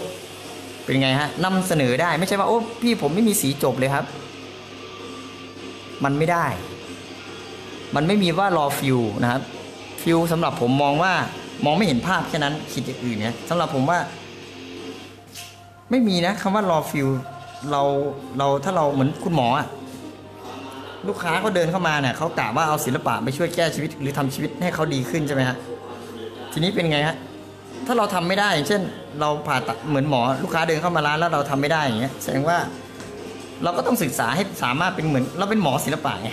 เป็นไงฮะนำเสนอได้ไม่ใช่ว่าโอ้พี่ผมไม่มีสีจบเลยครับ มันไม่ได้ มันไม่มีว่ารอ feel นะครับ feel สำหรับผมมองว่ามองไม่เห็นภาพแค่นั้นคิดอย่างอื่นเนี่ยสำหรับผมว่า ไม่มีนะคำว่ารอฟิวเราเราถ้าเราเหมือนคุณหมออะลูกค้าเขาเดินเข้ามาเนี่ยเขากะว่าเอาศิลปะไปช่วยแก้ชีวิต หรือทำชีวิตให้เขาดีขึ้นใช่ไหมฮะทีนี้เป็นไงฮะถ้าเราทำไม่ได้อย่างเช่น เราผ่าตัดเหมือนหมอ ลูกค้าเดินเข้ามาร้านแล้วเราทำไม่ได้อย่างเงี้ยแสดงว่า เราก็ต้องศึกษาให้สามารถเป็นเหมือน เราเป็นหมอศิลปะไง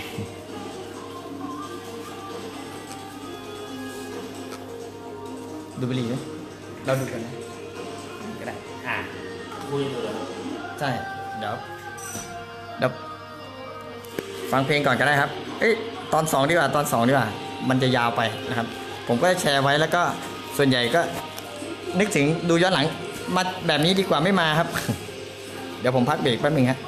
ดูบุหรี่ไหมเราดูกันนะก็ได้อ่าคุยเลยใช่เดี๋ยวเดี๋ยวฟังเพลงก่อนก็ได้ครับ เอ้ยตอนสองดีกว่าตอนสองดีกว่า มันจะยาวไปนะครับ ผมก็แชร์ไว้แล้วก็ส่วนใหญ่ก็ นึกถึงดูย้อนหลังมาแบบนี้ดีกว่าไม่มาครับ เดี๋ยวผมพักเบรกแป๊บหนึงครับ